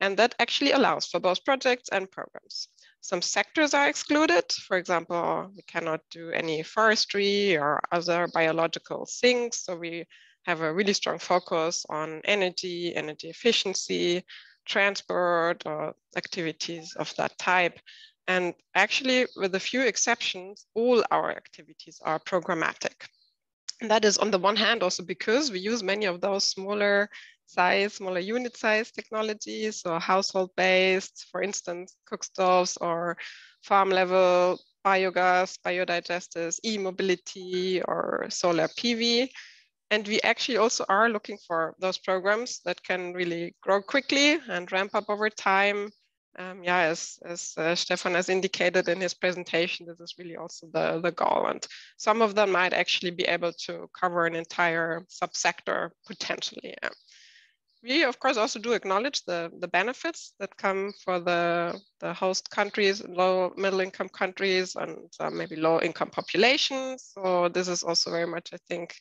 and that actually allows for both projects and programs. Some sectors are excluded. For example, we cannot do any forestry or other biological things. So we have a really strong focus on energy, energy efficiency, transport, or activities of that type. And actually, with a few exceptions, all our activities are programmatic. That is on the one hand also because we use many of those smaller size, smaller unit size technologies or household based, for instance, cook stoves or farm level biogas, biodigesters, e-mobility or solar PV. And we actually also are looking for those programs that can really grow quickly and ramp up over time um, yeah, as, as uh, Stefan has indicated in his presentation, this is really also the, the goal. And some of them might actually be able to cover an entire subsector potentially. Yeah. We, of course, also do acknowledge the, the benefits that come for the, the host countries, low middle income countries, and uh, maybe low income populations. So this is also very much, I think,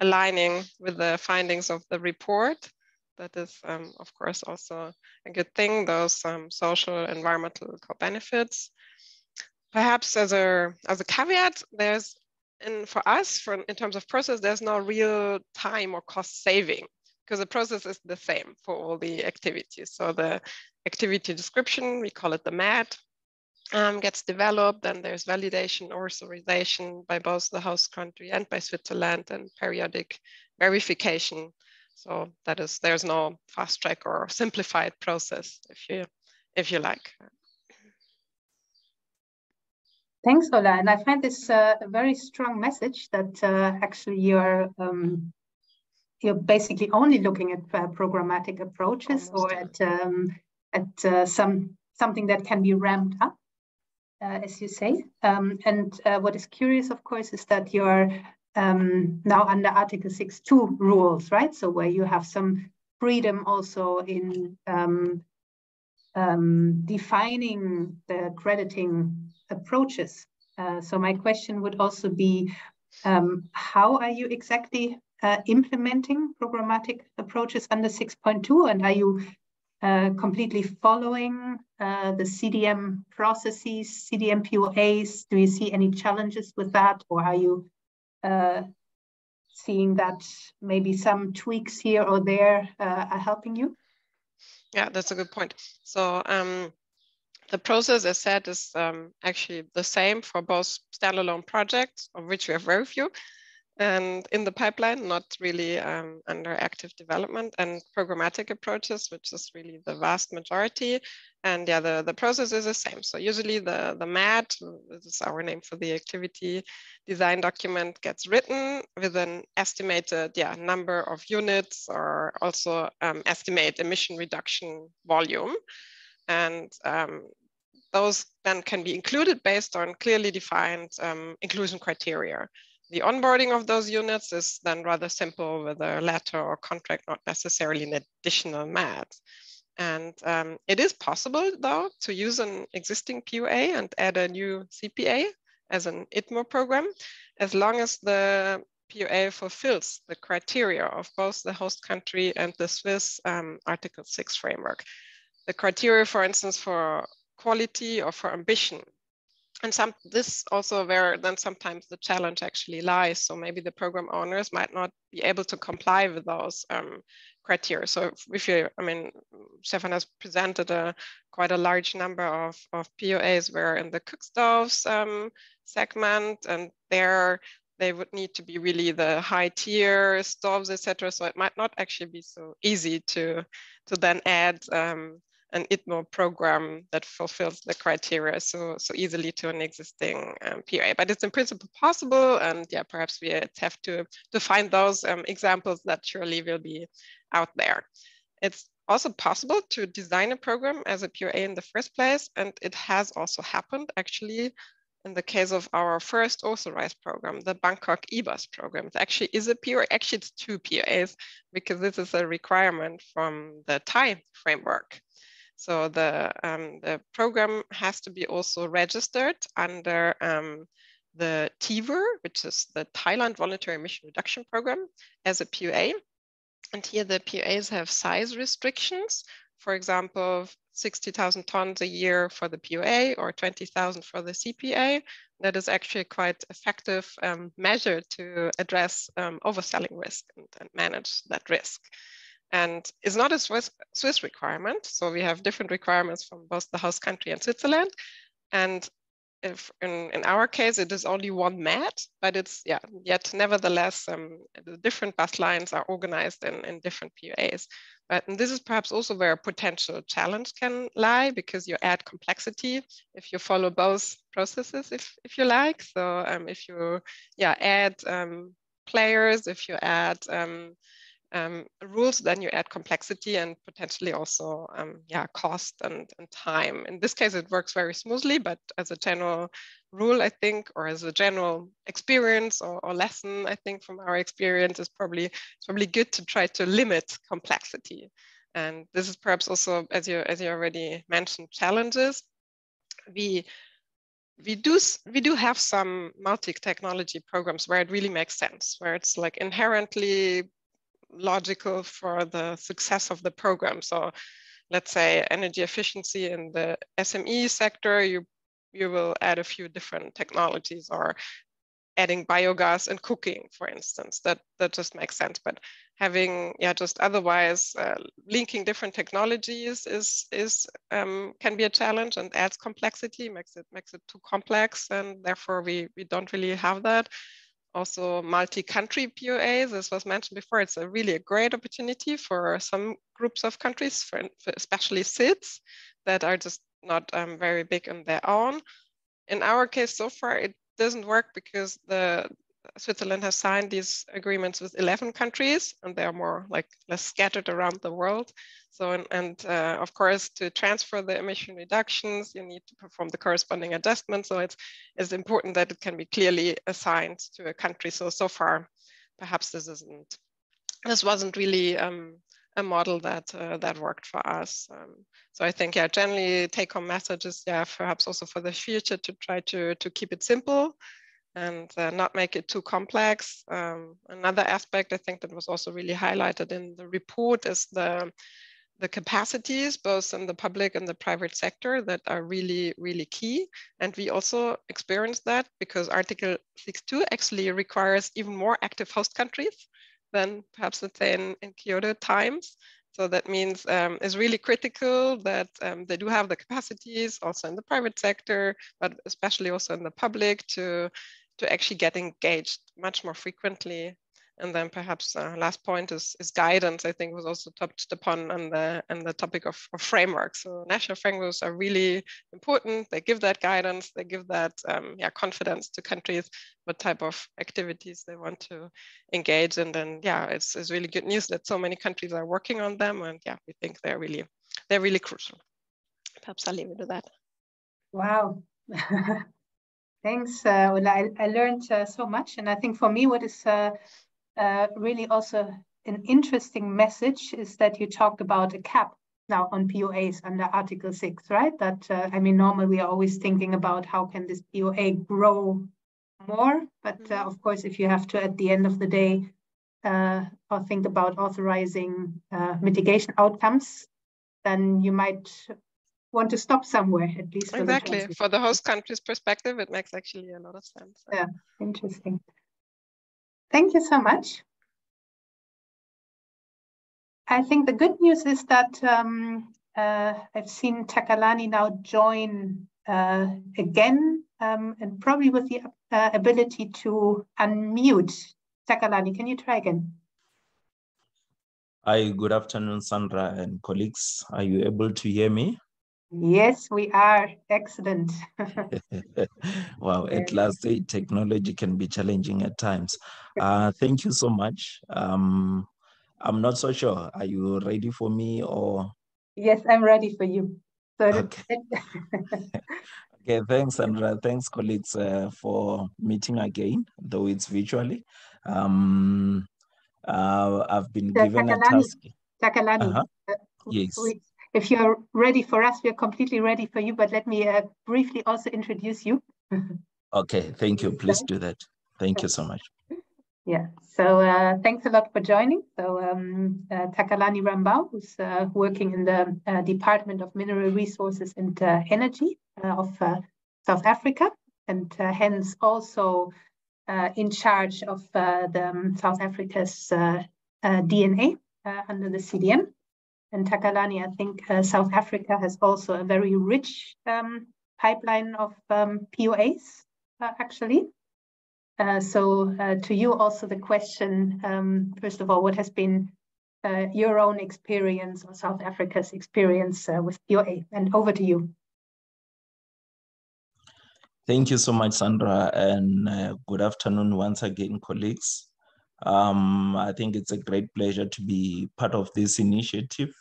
aligning with the findings of the report that is, um, of course, also a good thing, those um, social environmental benefits. Perhaps as a, as a caveat, there's, and for us, for, in terms of process, there's no real time or cost saving because the process is the same for all the activities. So the activity description, we call it the MAD, um, gets developed, and there's validation or authorization by both the host country and by Switzerland and periodic verification so that is, there's no fast track or simplified process if you, if you like. Thanks, Ola. And I find this uh, a very strong message that uh, actually you're um, you're basically only looking at uh, programmatic approaches Almost or at um, at uh, some something that can be ramped up, uh, as you say. Um, and uh, what is curious, of course, is that you're um, now under Article 6.2 rules, right? So where you have some freedom also in um, um, defining the crediting approaches. Uh, so my question would also be, um, how are you exactly uh, implementing programmatic approaches under 6.2? And are you uh, completely following uh, the CDM processes, CDM POAs? Do you see any challenges with that? Or are you uh, seeing that maybe some tweaks here or there uh, are helping you? Yeah, that's a good point. So um, the process, as said, is um, actually the same for both standalone projects, of which we have very few, and in the pipeline, not really um, under active development and programmatic approaches, which is really the vast majority. And yeah, the, the process is the same. So usually the, the MAD, this is our name for the activity design document gets written with an estimated yeah, number of units or also um, estimate emission reduction volume. And um, those then can be included based on clearly defined um, inclusion criteria. The onboarding of those units is then rather simple with a letter or contract, not necessarily an additional MAD. And um, it is possible, though, to use an existing POA and add a new CPA as an ITMO program, as long as the POA fulfills the criteria of both the host country and the Swiss um, Article 6 framework. The criteria, for instance, for quality or for ambition and some this also where then sometimes the challenge actually lies. So maybe the program owners might not be able to comply with those um, criteria. So if, if, you i mean stefan has presented a quite a large number of, of poas where in the cook stoves um, segment and there they would need to be really the high tier stoves etc so it might not actually be so easy to to then add um, an ITMO program that fulfills the criteria so, so easily to an existing um, POA. But it's in principle possible. And yeah, perhaps we have to, to find those um, examples that surely will be out there. It's also possible to design a program as a POA in the first place. And it has also happened actually in the case of our first authorized program, the Bangkok eBus program. It actually is a POA, actually it's two POAs because this is a requirement from the Thai framework. So the, um, the program has to be also registered under um, the TVER, which is the Thailand Voluntary Emission Reduction Program, as a POA. And here the POAs have size restrictions. For example, 60,000 tons a year for the POA or 20,000 for the CPA. That is actually quite effective um, measure to address um, overselling risk and, and manage that risk and it's not a Swiss, Swiss requirement. So we have different requirements from both the host country and Switzerland. And if in, in our case, it is only one MAD, but it's yeah, yet nevertheless, um, the different bus lines are organized in, in different POAs. But this is perhaps also where a potential challenge can lie because you add complexity if you follow both processes, if, if you like. So um, if you yeah add um, players, if you add um, rules, then you add complexity and potentially also um, yeah cost and, and time. In this case, it works very smoothly, but as a general rule, I think, or as a general experience or, or lesson, I think from our experience is probably it's probably good to try to limit complexity. And this is perhaps also, as you as you already mentioned, challenges. We we do we do have some multi-technology programs where it really makes sense, where it's like inherently logical for the success of the program. So let's say energy efficiency in the SME sector, you you will add a few different technologies or adding biogas and cooking, for instance, that, that just makes sense. But having, yeah, just otherwise uh, linking different technologies is, is um, can be a challenge and adds complexity, makes it, makes it too complex. And therefore we, we don't really have that. Also multi-country POAs, this was mentioned before, it's a really a great opportunity for some groups of countries, for especially SIDS that are just not um, very big on their own. In our case, so far, it doesn't work because the Switzerland has signed these agreements with 11 countries and they're more like less scattered around the world. So, and, and uh, of course, to transfer the emission reductions, you need to perform the corresponding adjustment. So it's, it's important that it can be clearly assigned to a country. So, so far, perhaps this isn't, this wasn't really um, a model that uh, that worked for us. Um, so I think, yeah, generally take home messages, yeah, perhaps also for the future to try to, to keep it simple and uh, not make it too complex. Um, another aspect I think that was also really highlighted in the report is the, the capacities, both in the public and the private sector that are really, really key. And we also experienced that because Article 6.2 actually requires even more active host countries than perhaps let's say in, in Kyoto times. So that means um, it's really critical that um, they do have the capacities also in the private sector, but especially also in the public to, to actually get engaged much more frequently and then perhaps uh, last point is, is guidance, I think was also touched upon on the, on the topic of, of framework. So national frameworks are really important. They give that guidance, they give that um, yeah, confidence to countries, what type of activities they want to engage. And then, yeah, it's, it's really good news that so many countries are working on them. And yeah, we think they're really, they're really crucial. Perhaps I'll leave it to that. Wow. Thanks. Uh, well, I, I learned uh, so much. And I think for me, what is uh, uh, really also an interesting message is that you talked about a cap now on POAs under Article 6, right? That, uh, I mean, normally we are always thinking about how can this POA grow more, but uh, mm-hmm. of course, if you have to, at the end of the day, uh, or think about authorizing uh, mitigation outcomes, then you might want to stop somewhere, at least. For exactly. The for the host country's perspective, it makes actually a lot of sense. Yeah, interesting. Thank you so much. I think the good news is that um, uh, I've seen Takalani now join uh, again um, and probably with the uh, ability to unmute. Takalani, can you try again? Hi, good afternoon, Sandra and colleagues. Are you able to hear me? Yes, we are. Excellent. wow, at last, eh, technology can be challenging at times. Uh, thank you so much. Um, I'm not so sure. Are you ready for me or? Yes, I'm ready for you. So okay. okay, thanks, Sandra. Thanks, colleagues, uh, for meeting again, though it's virtually. Um, uh, I've been given Takalani, a task. Takalani, uh -huh. yes. We, if you're ready for us, we're completely ready for you, but let me uh, briefly also introduce you. okay, thank you. Please do that. Thank you so much. Yeah, so uh, thanks a lot for joining. So um, uh, Takalani Rambau, who's uh, working in the uh, Department of Mineral Resources and uh, Energy of South Africa, and hence also in charge of the um, South Africa's DNA under the CDM and Takalani, I think uh, South Africa has also a very rich um, pipeline of um, POAs, uh, actually. Uh, so uh, to you also the question, um, first of all, what has been uh, your own experience or South Africa's experience uh, with POA? And over to you. Thank you so much, Sandra, and good afternoon once again, colleagues. Um, I think it's a great pleasure to be part of this initiative.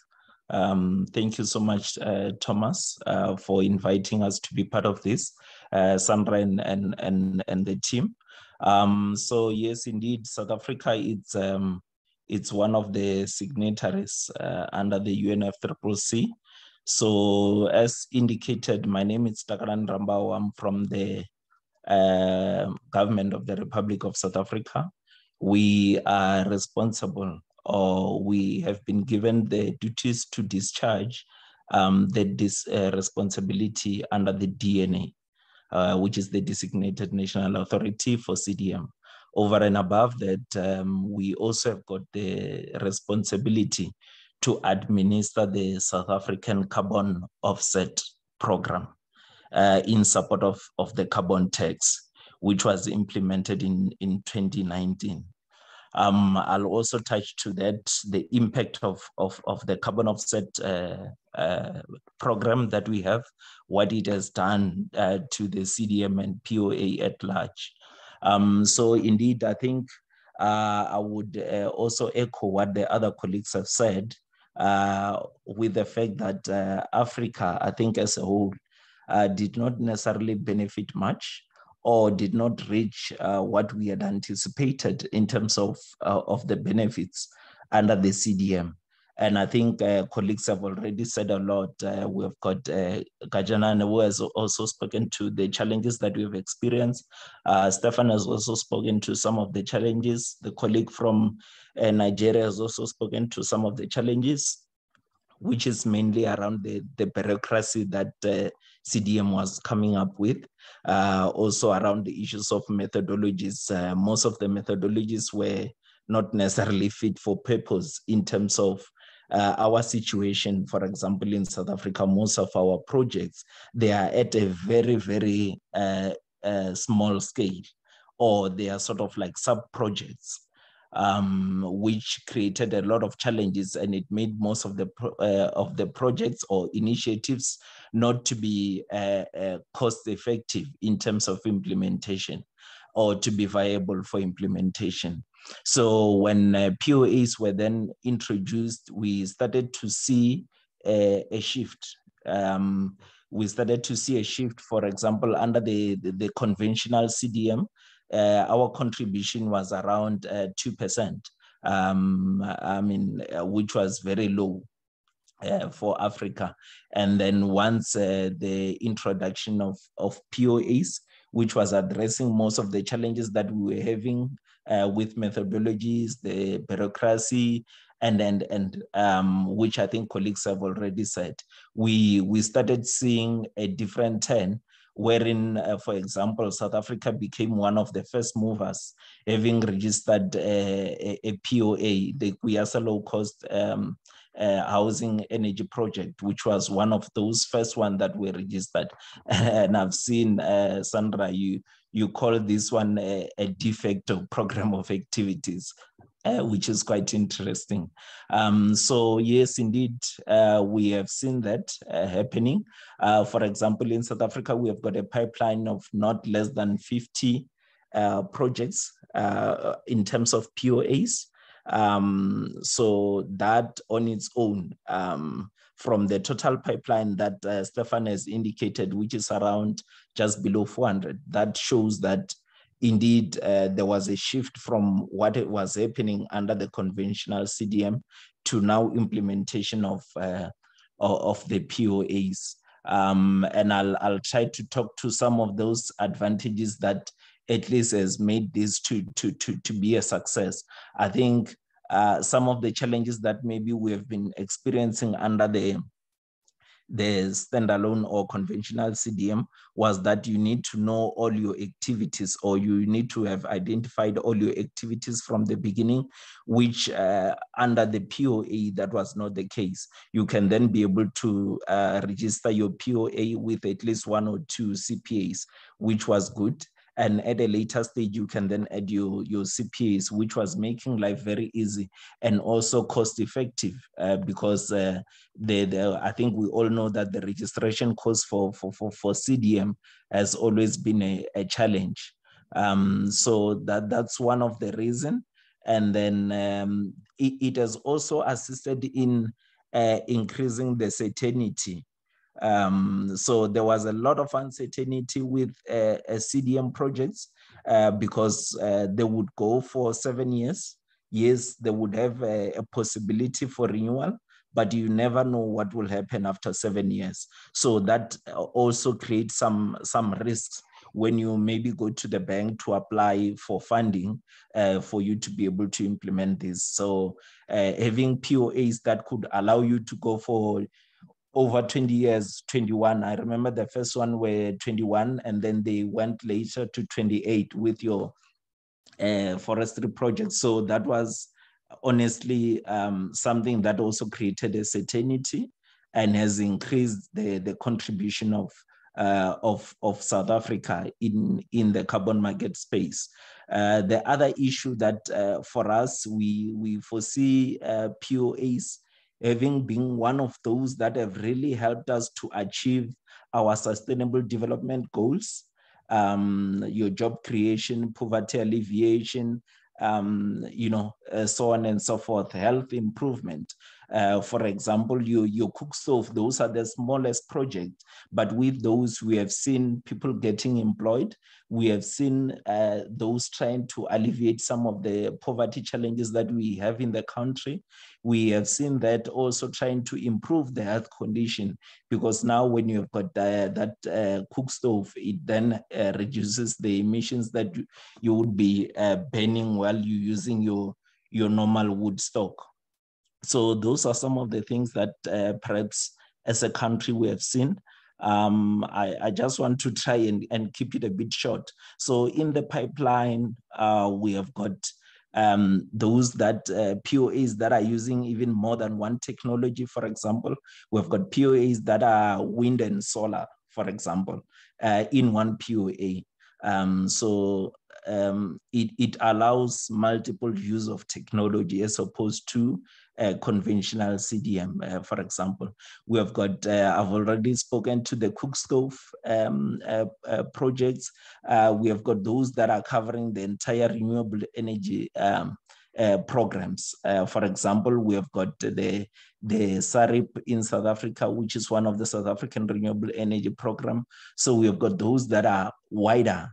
Um, thank you so much, uh, Thomas, uh, for inviting us to be part of this, uh, Sandra and, and, and, and the team. Um, so yes, indeed, South Africa, it's, um, it's one of the signatories uh, under the UNFCCC. So as indicated, my name is Takalan Rambau. I'm from the uh, government of the Republic of South Africa. We are responsible or we have been given the duties to discharge um, the this uh, responsibility under the DNA, uh, which is the designated national authority for CDM. Over and above that, um, we also have got the responsibility to administer the South African carbon offset program uh, in support of, of the carbon tax, which was implemented in, in 2019. Um, I'll also touch to that the impact of, of, of the carbon offset uh, uh, program that we have, what it has done uh, to the CDM and POA at large. Um, so indeed, I think uh, I would uh, also echo what the other colleagues have said uh, with the fact that Africa, I think as a whole, did not necessarily benefit much or did not reach uh, what we had anticipated in terms of, uh, of the benefits under the CDM. And I think uh, colleagues have already said a lot. Uh, we've got uh, who has also spoken to the challenges that we've experienced. Uh, Stefan has also spoken to some of the challenges. The colleague from uh, Nigeria has also spoken to some of the challenges, which is mainly around the, the bureaucracy that CDM was coming up with. Uh, also around the issues of methodologies. Uh, most of the methodologies were not necessarily fit for purpose in terms of uh, our situation, for example, in South Africa, most of our projects, they are at a very, very uh, uh, small scale, or they are sort of like sub-projects um, which created a lot of challenges and it made most of the uh, of the projects or initiatives not to be uh, uh, cost effective in terms of implementation or to be viable for implementation. So when uh, POAs were then introduced, we started to see a, a shift. Um, we started to see a shift, for example, under the, the, the conventional CDM, uh, our contribution was around uh, 2%, um, I mean, uh, which was very low. Uh, for Africa. And then once uh, the introduction of, of POAs, which was addressing most of the challenges that we were having uh, with methodologies, the bureaucracy, and and and um, which I think colleagues have already said, we we started seeing a different turn wherein, uh, for example, South Africa became one of the first movers, having registered uh, a, POA, the Kuyasa Low Cost um, uh, Housing Energy Project, which was one of those first one that were registered. and I've seen, uh, Sandra, you you call this one a, a de facto program of activities uh, which is quite interesting. Um, so yes, indeed, uh, we have seen that uh, happening. Uh, for example, in South Africa, we have got a pipeline of not less than 50 uh, projects uh, in terms of POAs. Um, so that on its own, um, from the total pipeline that Stefan has indicated, which is around just below 400, that shows that indeed uh, there was a shift from what was happening under the conventional CDM to now implementation of uh, of the POAs. Um, and I'll I'll try to talk to some of those advantages that at least has made this to to to to be a success. I think uh, some of the challenges that maybe we have been experiencing under the the standalone or conventional CDM was that you need to know all your activities or you need to have identified all your activities from the beginning, which uh, under the POA, that was not the case. You can then be able to uh, register your POA with at least one or two CPAs, which was good and at a later stage you can then add your your CPAs, which was making life very easy and also cost effective uh, because uh, the, the I think we all know that the registration cost for for for, for CDM has always been a, a challenge. Um, so that that's one of the reason. And then um, it, it, has also assisted in uh, increasing the certainty. Um, so there was a lot of uncertainty with uh, CDM projects uh, because uh, they would go for seven years. Yes, they would have a, a possibility for renewal, but you never know what will happen after seven years. So that also creates some, some risks when you maybe go to the bank to apply for funding uh, for you to be able to implement this. So uh, having POAs that could allow you to go for over 20 years, 21. I remember the first one were 21 and then they went later to 28 with your uh, forestry project. So that was honestly um, something that also created a certainty and has increased the, the contribution of uh, of, of South Africa in, in the carbon market space. Uh, the other issue that uh, for us, we, we foresee uh, POAs having been one of those that have really helped us to achieve our sustainable development goals, um, your job creation, poverty alleviation, um, you know, uh, so on and so forth, health improvement. Uh, for example, your, your cook stove, those are the smallest projects, but with those, we have seen people getting employed. We have seen uh, those trying to alleviate some of the poverty challenges that we have in the country. We have seen that also trying to improve the health condition because now when you've got uh, that uh, cook stove, it then reduces the emissions that you, you would be burning while you're using your, your normal wood stock. So those are some of the things that uh, perhaps as a country we have seen. Um, I, I, just want to try and, and keep it a bit short. So in the pipeline, uh, we have got um, those that uh, POAs that are using even more than one technology, for example. We've got POAs that are wind and solar, for example, uh, in one POA. Um, so um, it, it allows multiple use of technology as opposed to conventional CDM, uh, for example. We have got, uh, I've already spoken to the cook stove um, uh, uh, projects. Uh, we have got those that are covering the entire renewable energy um, programs. for example, we have got the, the SARIP in South Africa, which is one of the South African renewable energy program. So we have got those that are wider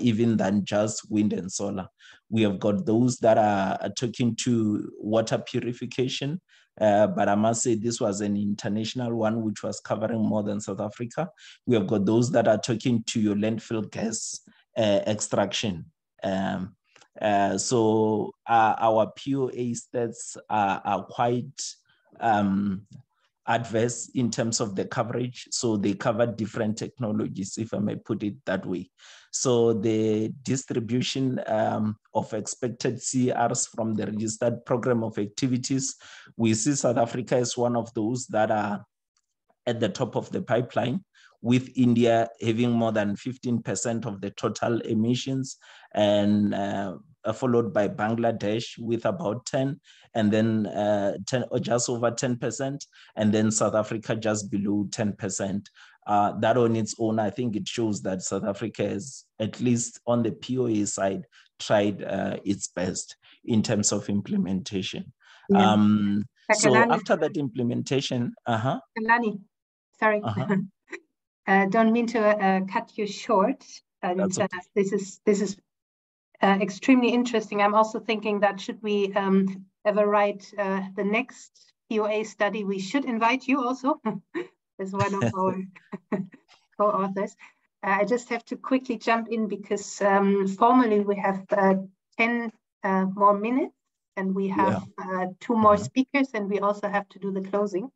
even than just wind and solar. We have got those that are, talking to water purification, uh, but I must say this was an international one which was covering more than South Africa. We have got those that are talking to your landfill gas uh, extraction. Um, uh, so uh, our POA stats are, are quite um, adverse in terms of the coverage. So they cover different technologies, if I may put it that way. So the distribution um, of expected CERs from the registered program of activities, we see South Africa as one of those that are at the top of the pipeline with India having more than 15% of the total emissions and uh, followed by Bangladesh with about 10 and then uh, 10 or just over 10% and then South Africa just below 10% uh, that on its own, I think it shows that South Africa has, at least on the POA side, tried uh, its best in terms of implementation. Yeah. Um, so after that implementation, uh-huh. Kalani, sorry. Uh-huh. uh, don't mean to uh, cut you short. And okay. Uh, this is this is uh, extremely interesting. I'm also thinking that should we um, ever write the next POA study, we should invite you also as one of our co-authors. Uh, I just have to quickly jump in because um, formally we have uh, 10 uh, more minutes and we have yeah. Uh, two more mm-hmm. speakers and we also have to do the closing.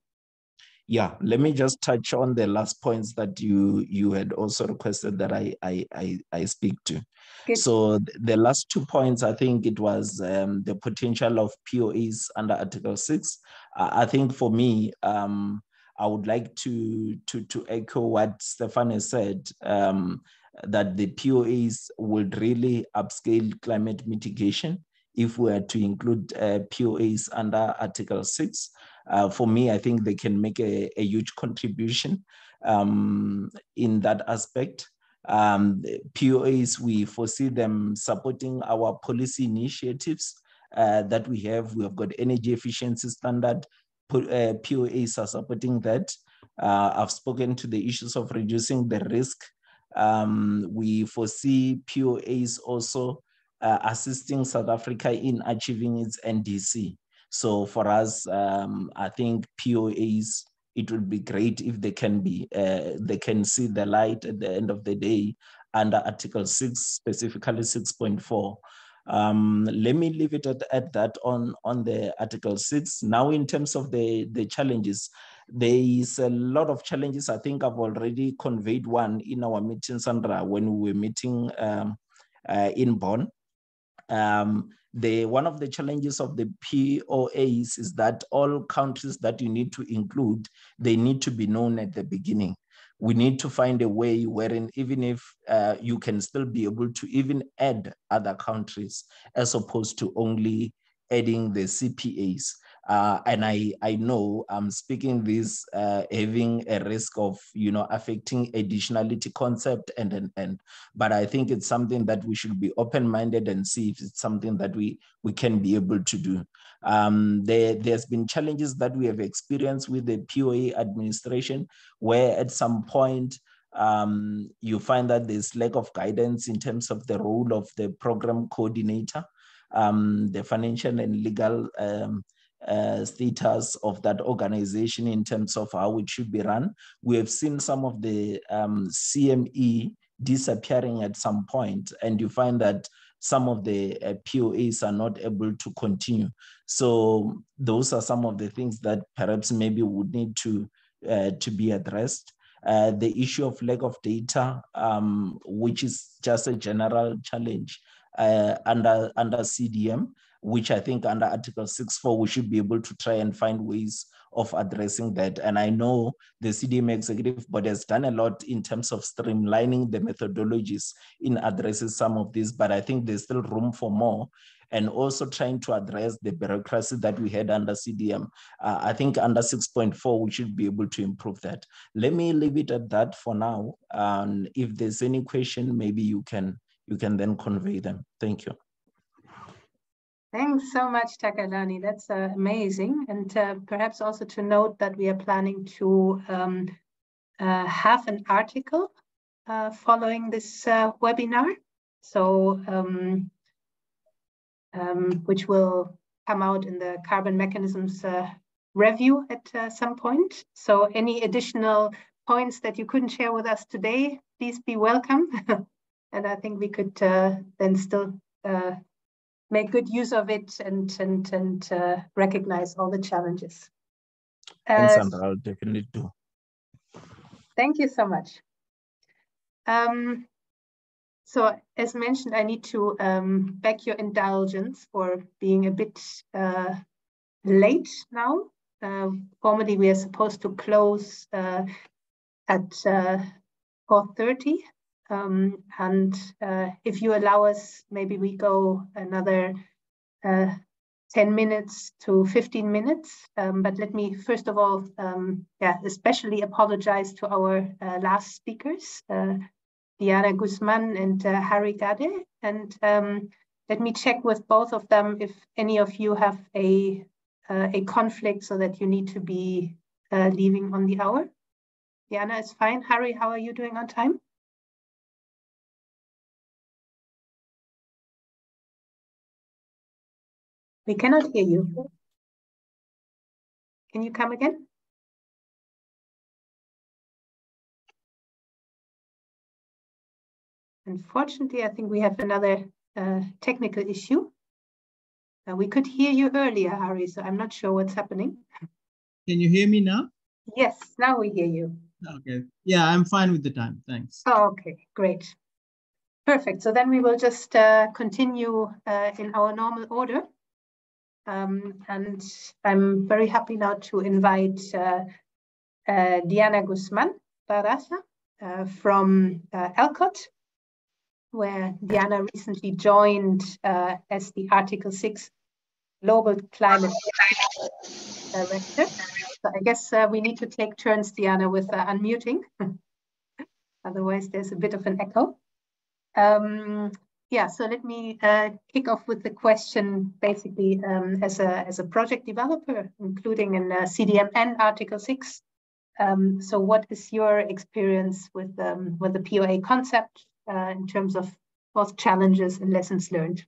Yeah, let me just touch on the last points that you you had also requested that I I I, I speak to. Good. So the last two points, I think it was um, the potential of POAs under Article Six. I think for me, um, I would like to to to echo what Stefan has said. Um, that the POAs would really upscale climate mitigation if we are to include uh, POAs under Article 6. Uh, for me, I think they can make a, a huge contribution um, in that aspect. Um, POAs, we foresee them supporting our policy initiatives uh, that we have. We have got energy efficiency standard. Uh, POAs are supporting that. Uh, I've spoken to the issues of reducing the risk. Um, we foresee POAs also uh, assisting South Africa in achieving its NDC. So for us, um, I think POAs, it would be great if they can be, uh, they can see the light at the end of the day under Article 6, specifically 6.4. Um, let me leave it at, at that on, on the Article 6. Now, in terms of the, the challenges, there is a lot of challenges. I think I've already conveyed one in our meeting, Sandra, when we were meeting um, uh, in Bonn. Um, the one of the challenges of the POAs is that all countries that you need to include, they need to be known at the beginning we need to find a way wherein even if uh, you can still be able to even add other countries as opposed to only adding the CPAs. Uh, and I, I know I'm speaking this uh, having a risk of, you know, affecting additionality concept and, and, and, but I think it's something that we should be open-minded and see if it's something that we, we can be able to do. Um, there, there's been challenges that we have experienced with the POA administration, where at some point, um, you find that there's lack of guidance in terms of the role of the program coordinator, um, the financial and legal um, uh, status of that organization in terms of how it should be run. We have seen some of the um, CME disappearing at some point, and you find that some of the uh, POAs are not able to continue. So those are some of the things that perhaps maybe would need to uh, to be addressed. Uh, the issue of lack of data, um, which is just a general challenge uh, under under CDM, which I think under Article 6.4, we should be able to try and find ways of addressing that. And I know the CDM executive board has done a lot in terms of streamlining the methodologies in addressing some of these, but I think there's still room for more and also trying to address the bureaucracy that we had under CDM. Uh, I think under 6.4, we should be able to improve that. Let me leave it at that for now. And if there's any question, maybe you can you can then convey them. Thank you. Thanks so much, Takalani. That's uh, amazing. And uh, perhaps also to note that we are planning to um, uh, have an article uh, following this uh, webinar. So, um, um, which will come out in the carbon mechanisms uh, review at some point. So any additional points that you couldn't share with us today, please be welcome. and I think we could then still make good use of it and and and uh, recognize all the challenges. Thanks, uh, Sandra. I'll definitely do. Thank you so much. Um, so as mentioned, I need to um, beg your indulgence for being a bit uh, late now. Uh, formally, we are supposed to close uh, at 4.30, uh, um, and uh, if you allow us, maybe we go another uh, 10 minutes to 15 minutes. Um, but let me first of all, um, yeah, especially apologize to our uh, last speakers, uh, Diana Guzman and uh, Hari Gadde. And um, let me check with both of them if any of you have a, uh, a conflict so that you need to be leaving on the hour. Diana is fine. Hari, how are you doing on time? We cannot hear you. Can you come again? Unfortunately, I think we have another uh, technical issue. Uh, we could hear you earlier, Hari, so I'm not sure what's happening. Can you hear me now? Yes, now we hear you. Okay. Yeah, I'm fine with the time. Thanks. Oh, okay, great. Perfect. So then we will just uh, continue uh, in our normal order. Um, and I'm very happy now to invite uh, uh, Diana Guzman Barraza uh, from uh, ALLCOT, where Diana recently joined uh, as the Article 6 Global Climate Director. So I guess uh, we need to take turns, Diana, with unmuting. Otherwise, there's a bit of an echo. Um, Yeah, so let me uh, kick off with the question basically um, as, a, as a project developer, including in uh, CDM and Article 6. Um, so what is your experience with, um, with the POA concept uh, in terms of both challenges and lessons learned?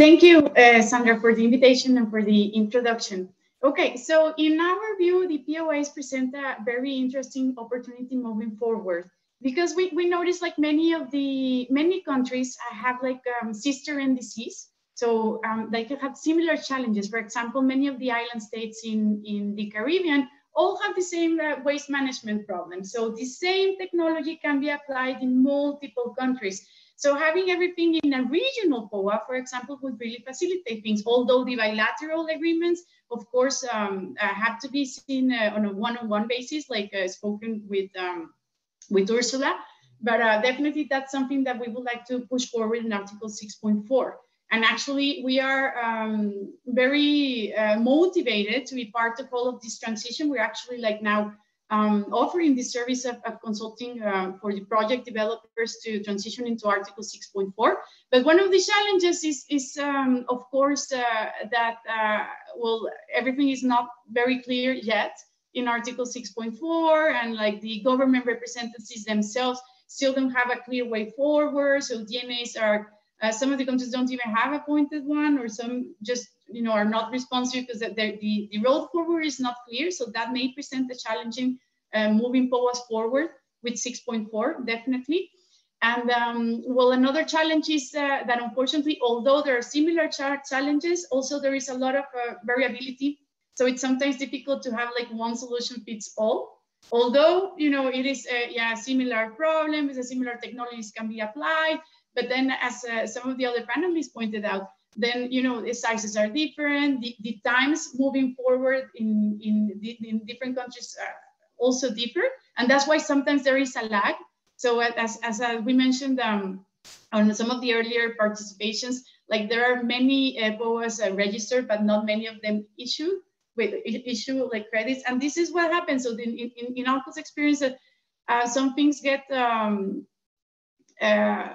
Thank you, uh, Sandra, for the invitation and for the introduction. Okay, so in our view, the POAs present a very interesting opportunity moving forward because we, we notice like many of the many countries have like um, sister indices. So um, they have similar challenges. For example many of the island states in in the caribbean all have the same uh, waste management problem. So the same technology can be applied in multiple countries. So having everything in a regional POA, for example, would really facilitate things, although the bilateral agreements, of course, um, uh, have to be seen uh, on a one-on-one -on -one basis, like uh, spoken with um, with Ursula. But uh, definitely that's something that we would like to push forward in Article 6.4. And actually, we are um, very uh, motivated to be part of all of this transition. We're actually like now um, offering this service of, of consulting uh, for the project developers to transition into Article 6.4. But one of the challenges is, is um, of course, uh, that, uh, well, everything is not very clear yet in Article 6.4 and like the government representatives themselves still don't have a clear way forward. So DNAs are, uh, some of the countries don't even have appointed one or some just, you know, are not responsive because the, the, the road forward is not clear. So that may present a challenging uh, moving POAs forward with 6.4, definitely. And um, well, another challenge is uh, that unfortunately, although there are similar challenges, also there is a lot of uh, variability so it's sometimes difficult to have like one solution fits all. Although, you know, it is a yeah, similar problem, it's a similar technologies can be applied, but then as uh, some of the other panelists pointed out, then, you know, the sizes are different, the, the times moving forward in, in, in different countries are also differ. And that's why sometimes there is a lag. So as, as uh, we mentioned um, on some of the earlier participations, like there are many uh, POAs uh, registered, but not many of them issued with issue like credits. And this is what happens. So in, in, in ALLCOT's experience, uh, some things get, um, uh,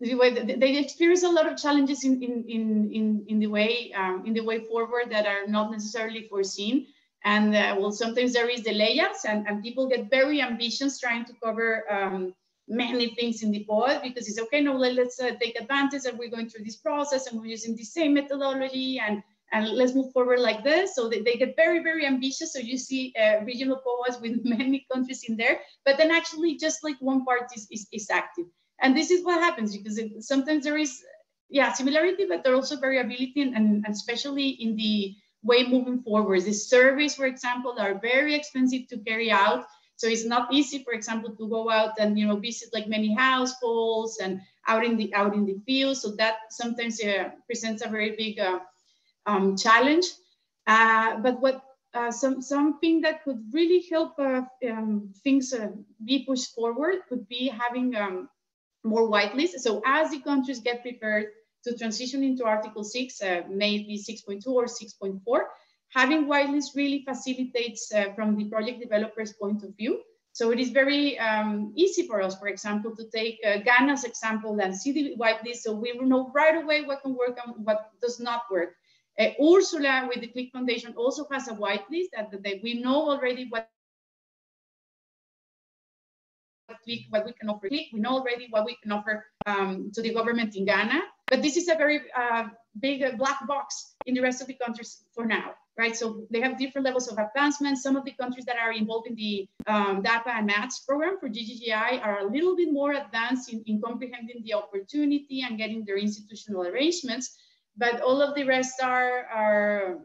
they experience a lot of challenges in, in, in, in, in the way um, in the way forward that are not necessarily foreseen. And uh, well, sometimes there is delayers and, and people get very ambitious trying to cover um, many things in the POA because it's okay, no, let, us uh, take advantage and we're going through this process and we're using the same methodology and and let's move forward like this. So they, they get very, very ambitious. So you see uh, regional POAs with many countries in there, but then actually just like one part is, is, is active. And this is what happens because it, sometimes there is, yeah, similarity, but there also variability and, and, and especially in the way moving forward. The surveys, for example, are very expensive to carry out. So it's not easy, for example, to go out and you know visit like many households and out in the out in the field. So that sometimes uh, presents a very big uh, um, challenge. Uh, but what uh, some something that could really help uh, um, things uh, be pushed forward could be having um, more whitelists. So as the countries get prepared to transition into Article 6, uh, maybe 6.2 or 6.4, having whitelists really facilitates uh, from the project developer's point of view. So it is very um, easy for us, for example, to take uh, Ghana's example and see the whitelist. So we will know right away what can work and what does not work. Uh, Ursula with the KliK Foundation also has a whitelist that, that we know already what KliK, what we can offer KliK. We know already what we can offer um, to the government in Ghana. But this is a very uh, big uh, black box in the rest of the countries for now, right? So they have different levels of advancement. Some of the countries that are involved in the um, DAPA and MATS program for GGGI are a little bit more advanced in, in comprehending the opportunity and getting their institutional arrangements but all of the rest are, are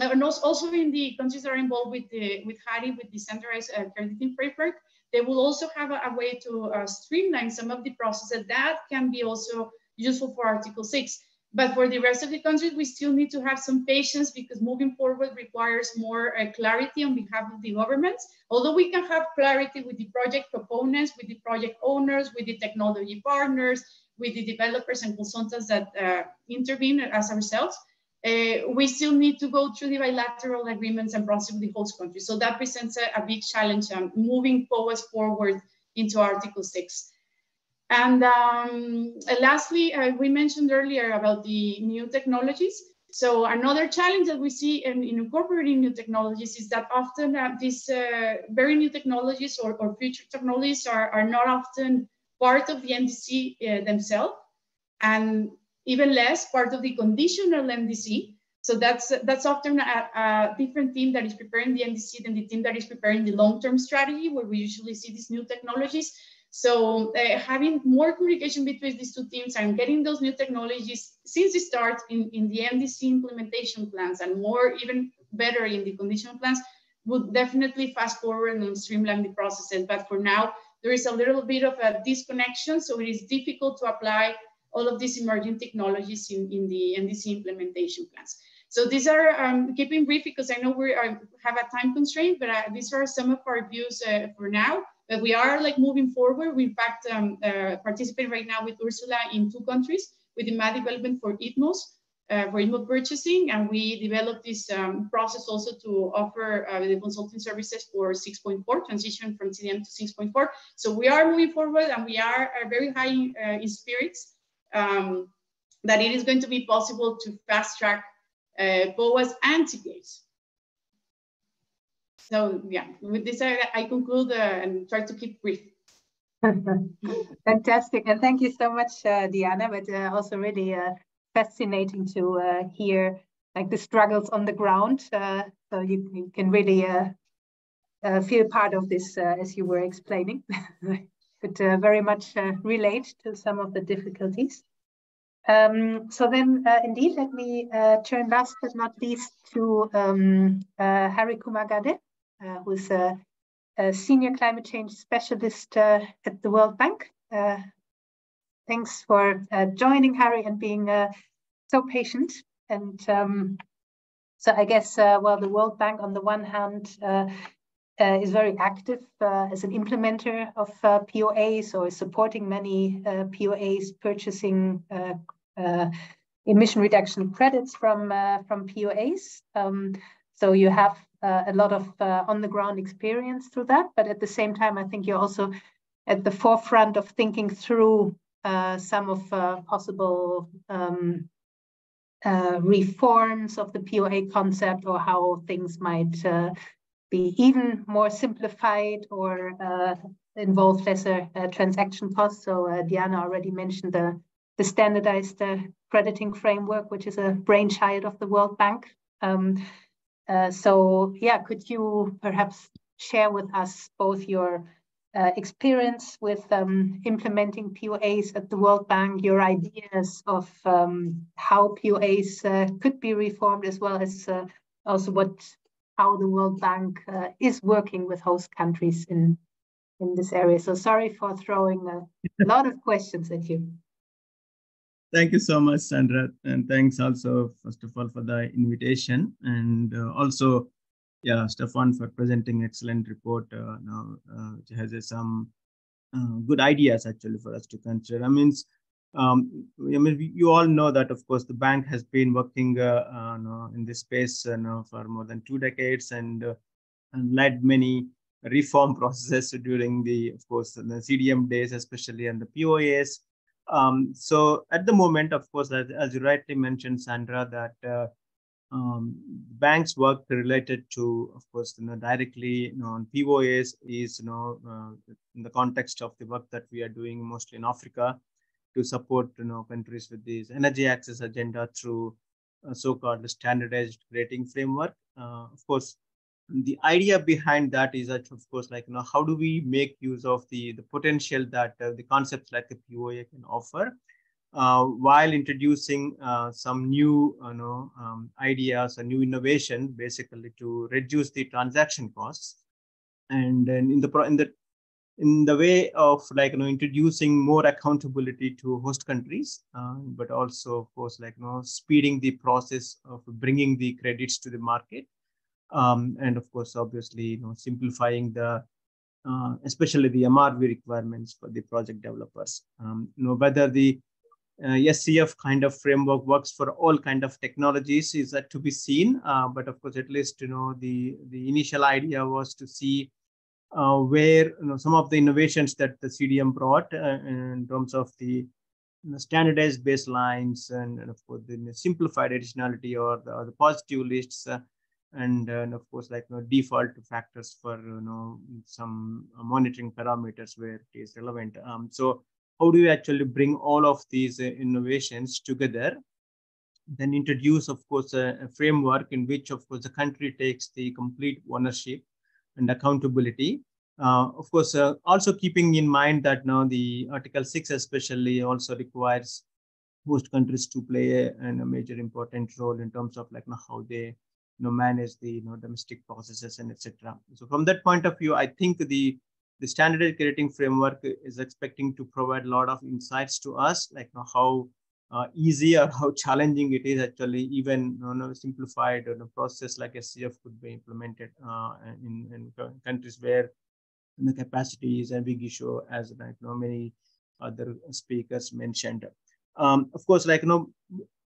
and also in the countries that are involved with the with Hari, with the centralized uh, crediting framework, they will also have a, a way to uh, streamline some of the processes that can be also useful for Article 6. But for the rest of the countries, we still need to have some patience because moving forward requires more uh, clarity on behalf of the governments. Although we can have clarity with the project proponents, with the project owners, with the technology partners, with the developers and consultants that uh, intervene as ourselves, uh, we still need to go through the bilateral agreements and process with the host country. So that presents a, a big challenge um, moving POAs forward into Article 6. And um, lastly, uh, we mentioned earlier about the new technologies. So another challenge that we see in, in incorporating new technologies is that often uh, these uh, very new technologies or, or future technologies are, are not often part of the NDC uh, themselves, and even less part of the conditional NDC. So that's that's often a, a, different team that is preparing the NDC than the team that is preparing the long-term strategy, where we usually see these new technologies. So uh, having more communication between these two teams and getting those new technologies since the start in, in the NDC implementation plans and more even better in the conditional plans would definitely fast forward and streamline the processes. But for now, there is a little bit of a disconnection. So it is difficult to apply all of these emerging technologies in, in the NDC implementation plans. So these are, um, keeping brief because I know we have a time constraint, but uh, these are some of our views uh, for now. But we are like moving forward. We in fact um, uh, participate right now with Ursula in two countries with the MAD development for ITMOS, uh, for ITMO purchasing. And we developed this um, process also to offer uh, the consulting services for 6.4, transition from CDM to 6.4. So we are moving forward and we are, are very high uh, in spirits um, that it is going to be possible to fast track uh, POAs and CPAs. So yeah, with this I, I conclude uh, and try to keep brief. Fantastic, and thank you so much, uh, Diana. But uh, also really uh, fascinating to uh, hear like the struggles on the ground. Uh, so you, you, can really feel part of this as you were explaining, but very much relate to some of the difficulties. Um, so then, indeed, let me turn last but not least to um, Harikumar Gadde. Uh, who's a, a, senior climate change specialist uh, at the World Bank. Uh, thanks for joining, Hari, and being so patient. And um, so I guess, well, the World Bank, on the one hand, uh, is very active uh, as an implementer of uh, POAs or is supporting many POAs purchasing emission reduction credits from from POAs. Um, so you have uh, a lot of uh, on the ground experience through that. But at the same time, I think you're also at the forefront of thinking through uh, some of uh, possible um, uh, reforms of the POA concept or how things might uh, be even more simplified or involve lesser transaction costs. So Diana already mentioned the, the standardized crediting framework, which is a brainchild of the World Bank. Um, uh, so yeah, could you perhaps share with us both your uh, experience with um, implementing POAs at the World Bank, your ideas of um, how POAs uh, could be reformed, as well as uh, also what how the World Bank uh, is working with host countries in in this area. So sorry for throwing a lot of questions at you. Thank you so much, Sandra. And thanks also, first of all, for the invitation. And uh, also, yeah, Stefan for presenting excellent report uh, now, uh, which has uh, some uh, good ideas actually for us to consider. I mean, um, I mean, you all know that, of course, the bank has been working uh, no, in this space uh, for more than two decades and, and led many reform processes during the, of course, the CDM days, especially and the POAs. Um, so at the moment, of course, as, as you rightly mentioned, Sandra, that uh, um, banks work related to, of course, you know, directly you know, on POAs is, you know, uh, in the context of the work that we are doing mostly in Africa to support, you know, countries with this energy access agenda through so-called standardized rating framework. Uh, of course, the idea behind that is that of course like you know how do we make use of the the potential that uh, the concepts like the POA can offer uh, while introducing uh, some new you know um, ideas or new innovation basically to reduce the transaction costs and then in the in the in the way of like you know introducing more accountability to host countries uh, but also of course like you know speeding the process of bringing the credits to the market um, and of course, obviously, you know, simplifying the, uh, especially the MRV requirements for the project developers. Um, you know, whether the uh, SCF kind of framework works for all kind of technologies is that to be seen. Uh, but of course, at least, you know, the, the initial idea was to see uh, where you know, some of the innovations that the CDM brought uh, in terms of the you know, standardized baselines and, and, of course the simplified additionality or the, or the positive lists uh, and, uh, and, of course like you know, default factors for you know some monitoring parameters where it is relevant. Um, so how do you actually bring all of these uh, innovations together? Then introduce, of course, a, a framework in which, of course, the country takes the complete ownership and accountability. Uh, of course, uh, also keeping in mind that now the Article 6 especially also requires host countries to play a, a major important role in terms of like you know, how they you know, manage the you know, domestic processes and etc. So from that point of view, I think the the standardized crediting framework is expecting to provide a lot of insights to us, like how uh, easy or how challenging it is actually even you know, simplified you know, process like SCF could be implemented uh, in, in countries where the capacity is a big issue as like you know, many other speakers mentioned. Um, of course, like you know,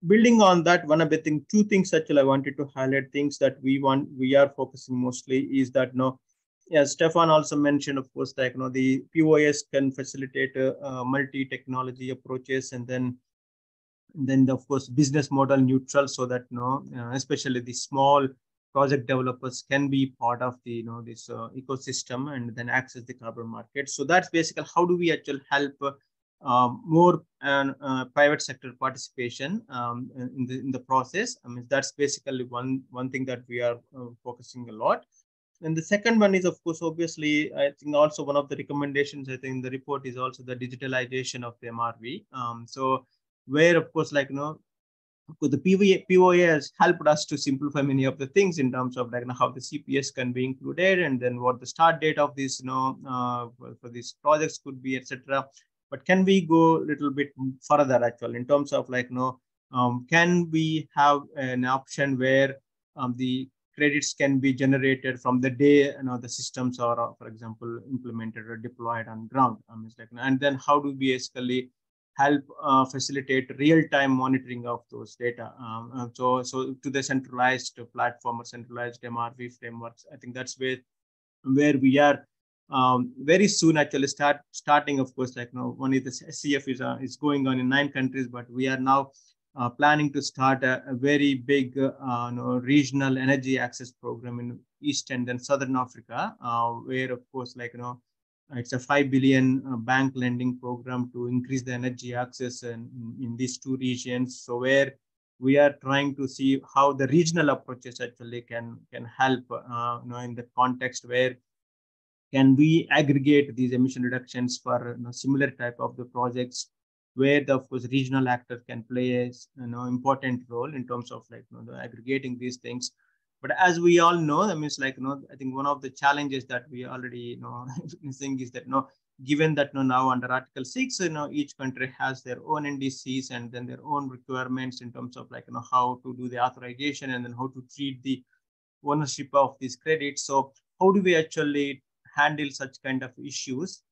building on that, one of the thing, two things actually I wanted to highlight things that we want, we are focusing mostly is that you know, yeah, Stefan also mentioned, of course, that you know, the POAs can facilitate uh, multi-technology approaches, and then then the, of course business model neutral so that you know uh, especially the small project developers can be part of the you know this uh, ecosystem and then access the carbon market. So that's basically how do we actually help uh, more uh, private sector participation um, in the in the process. I mean that's basically one one thing that we are uh, focusing a lot and the second one is of course obviously i think also one of the recommendations i think in the report is also the digitalization of the mrv um, so where of course like you know the POA, POA has helped us to simplify many of the things in terms of like you know, how the CPAs can be included and then what the start date of this, you know, uh, for, for these projects could be, etc. But can we go a little bit further actually in terms of like, you know, um, can we have an option where um, the credits can be generated from the day you know the systems are, uh, for example, implemented or deployed on ground. Um, like, and then how do we basically help uh, facilitate real-time monitoring of those data. Um, so, so to the centralized platform or centralized MRV frameworks, I think that's where where we are um, very soon actually start starting. Of course, like you know, one the SCF is uh, is going on in nine countries, but we are now uh, planning to start a, a very big uh, you know, regional energy access program in East and then Southern Africa, uh, where of course, like you know it's a 5 billion uh, bank lending program to increase the energy access in, in these two regions. So where we are trying to see how the regional approaches actually can, can help uh, you know, in the context where can we aggregate these emission reductions for you know, similar type of the projects where the of course regional actor can play a you know important role in terms of like you know, aggregating these things but as we all know, I mean, it's like, you know, I think one of the challenges that we already, you know, witnessing is that, you know, given that you know, now under Article 6, you know, each country has their own NDCs and then their own requirements in terms of like, you know, how to do the authorization and then how to treat the ownership of these credits. So how do we actually handle such kind of issues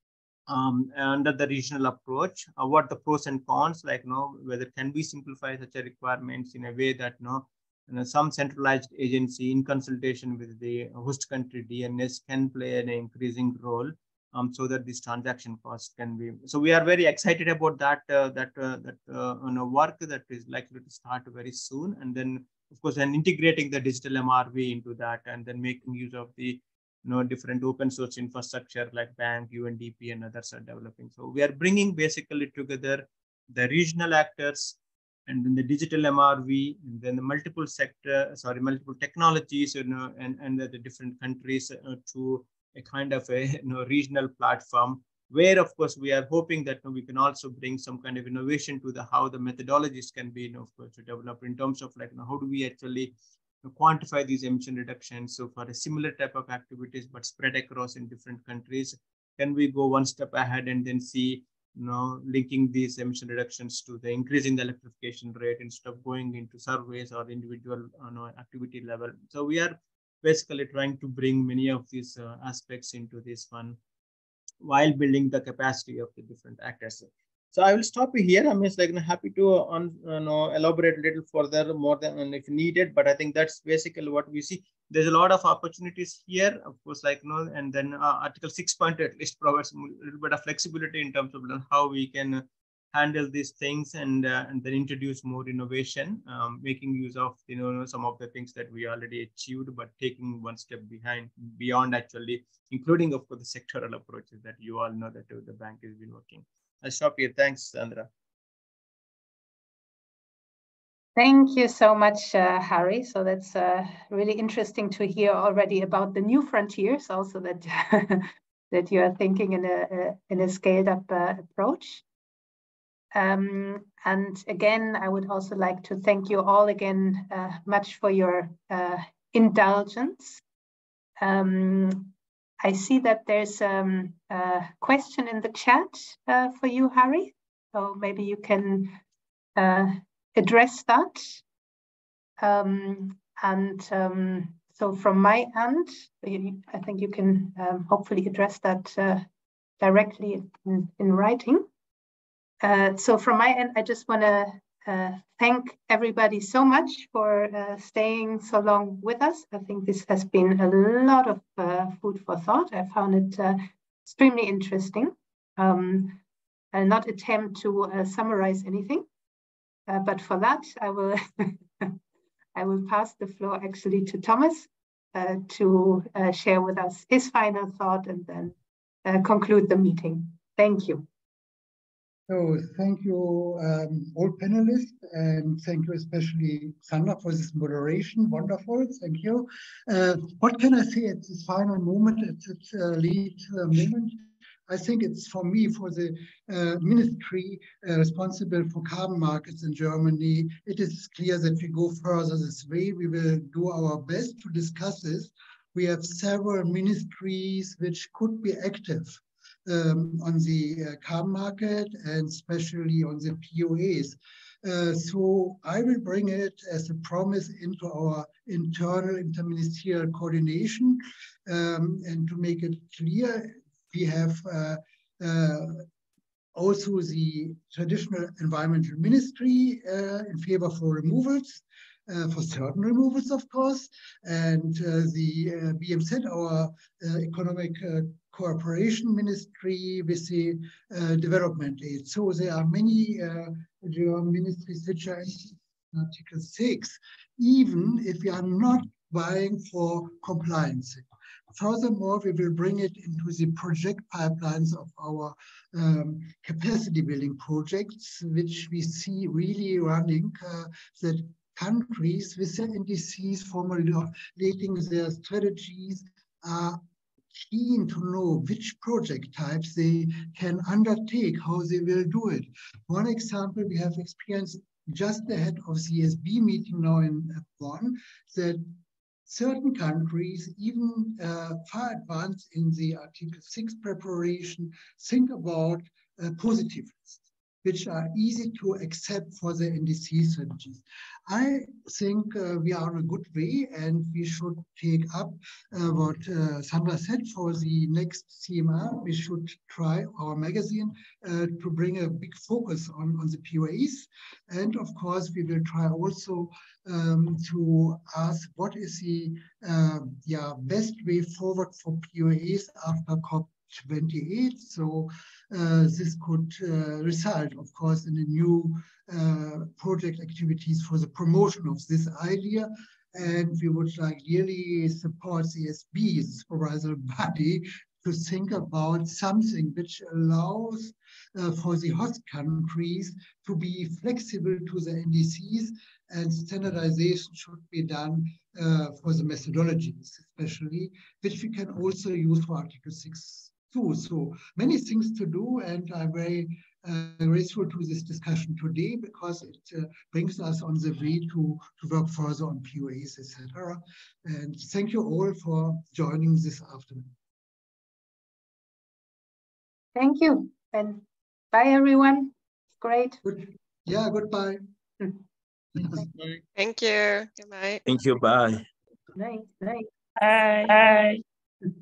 um, under the regional approach? Uh, what the pros and cons, like, you know, whether can we simplify such a requirements in a way that, you know, you know, some centralized agency in consultation with the host country DNAs can play an increasing role um, so that this transaction cost can be. So we are very excited about that uh, that uh, that uh, you know, work that is likely to start very soon, and then of course, and integrating the digital MRV into that, and then making use of the you know different open source infrastructure like bank, UNDP, and others are developing. So we are bringing basically together the regional actors and then the digital MRV, and then the multiple sector, sorry, multiple technologies, you know, and, and the, different countries uh, to a kind of a you know, regional platform where of course we are hoping that you know, we can also bring some kind of innovation to the how the methodologies can be you know, of course developed in terms of like you know, how do we actually quantify these emission reductions so for a similar type of activities but spread across in different countries can we go one step ahead and then see you know, linking these emission reductions to the increase in the electrification rate instead of going into surveys or individual you know, activity level. So we are basically trying to bring many of these uh, aspects into this one while building the capacity of the different actors. So I will stop here. I'm just like happy to uh, on you know, elaborate a little further more than if needed, but I think that's basically what we see. There's a lot of opportunities here, of course, like you know, and then uh, Article 6.2 at least provides a little bit of flexibility in terms of how we can handle these things and uh, and then introduce more innovation, um, making use of you know some of the things that we already achieved, but taking one step behind beyond actually, including of course the sectoral approaches that you all know that the bank has been working. I'll stop here. Thanks, Sandra. Thank you so much, uh, Hari. So that's uh, really interesting to hear already about the new frontiers, also that that you are thinking in a, a in a scaled up uh, approach. Um, and again, I would also like to thank you all again uh, much for your uh, indulgence. Um, I see that there's um, a question in the chat uh, for you, Hari. So maybe you can uh, address that. Um, and um, so from my end, I think you can um, hopefully address that uh, directly in, in writing. Uh, so from my end, I just want to uh, thank everybody so much for uh, staying so long with us. I think this has been a lot of uh, food for thought. I found it uh, extremely interesting. Um, I'll not attempt to uh, summarize anything, but for that, I will I will pass the floor actually to Thomas to share with us his final thought and then conclude the meeting. Thank you. So thank you um, all panelists and thank you especially Sandra for this moderation. Wonderful, thank you. Uh, what can I say at this final moment, at this uh, lead uh, moment? I think it's for me, for the uh, ministry uh, responsible for carbon markets in Germany, it is clear that we go further this way. We will do our best to discuss this. We have several ministries which could be active um, on the uh, car market and especially on the POAs. Uh, so I will bring it as a promise into our internal interministerial coordination um, and to make it clear, we have uh, also the traditional environmental ministry uh, in favor for removals, uh, for certain removals, of course, and uh, the BMZ, our economic cooperation ministry with the uh, development aid. So there are many uh, ministries which are in Article 6, even if we are not buying for compliance. Furthermore, we will bring it into the project pipelines of our um, capacity building projects, which we see really running uh, that countries with their NDCs formulating their strategies are keen to know which project types they can undertake, how they will do it. One example we have experienced just ahead of CSB meeting now in Bonn, that certain countries, even uh, far advanced in the Article 6 preparation, think about uh, positive lists which are easy to accept for the NDC strategies. I think uh, we are on a good way and we should take up uh, what uh, Sandra said for the next CMA. We should try our magazine uh, to bring a big focus on, on the POAs. And of course, we will try also um, to ask what is the uh, yeah, best way forward for POAs after COP 28. So this could uh, result, of course, in a new uh, project activities for the promotion of this idea. And we would like really support CSB, the supervisory body, to think about something which allows uh, for the host countries to be flexible to the NDCs and standardization should be done uh, for the methodologies, especially, which we can also use for Article 6 too. So many things to do, and I'm very uh, grateful to this discussion today because it uh, brings us on the way to, to work further on POAs, etc. And thank you all for joining this afternoon. Thank you, and bye everyone. Great. Good. Yeah, goodbye. Thank you. Goodbye. Thank you. Bye. Night. Night. Bye. Bye.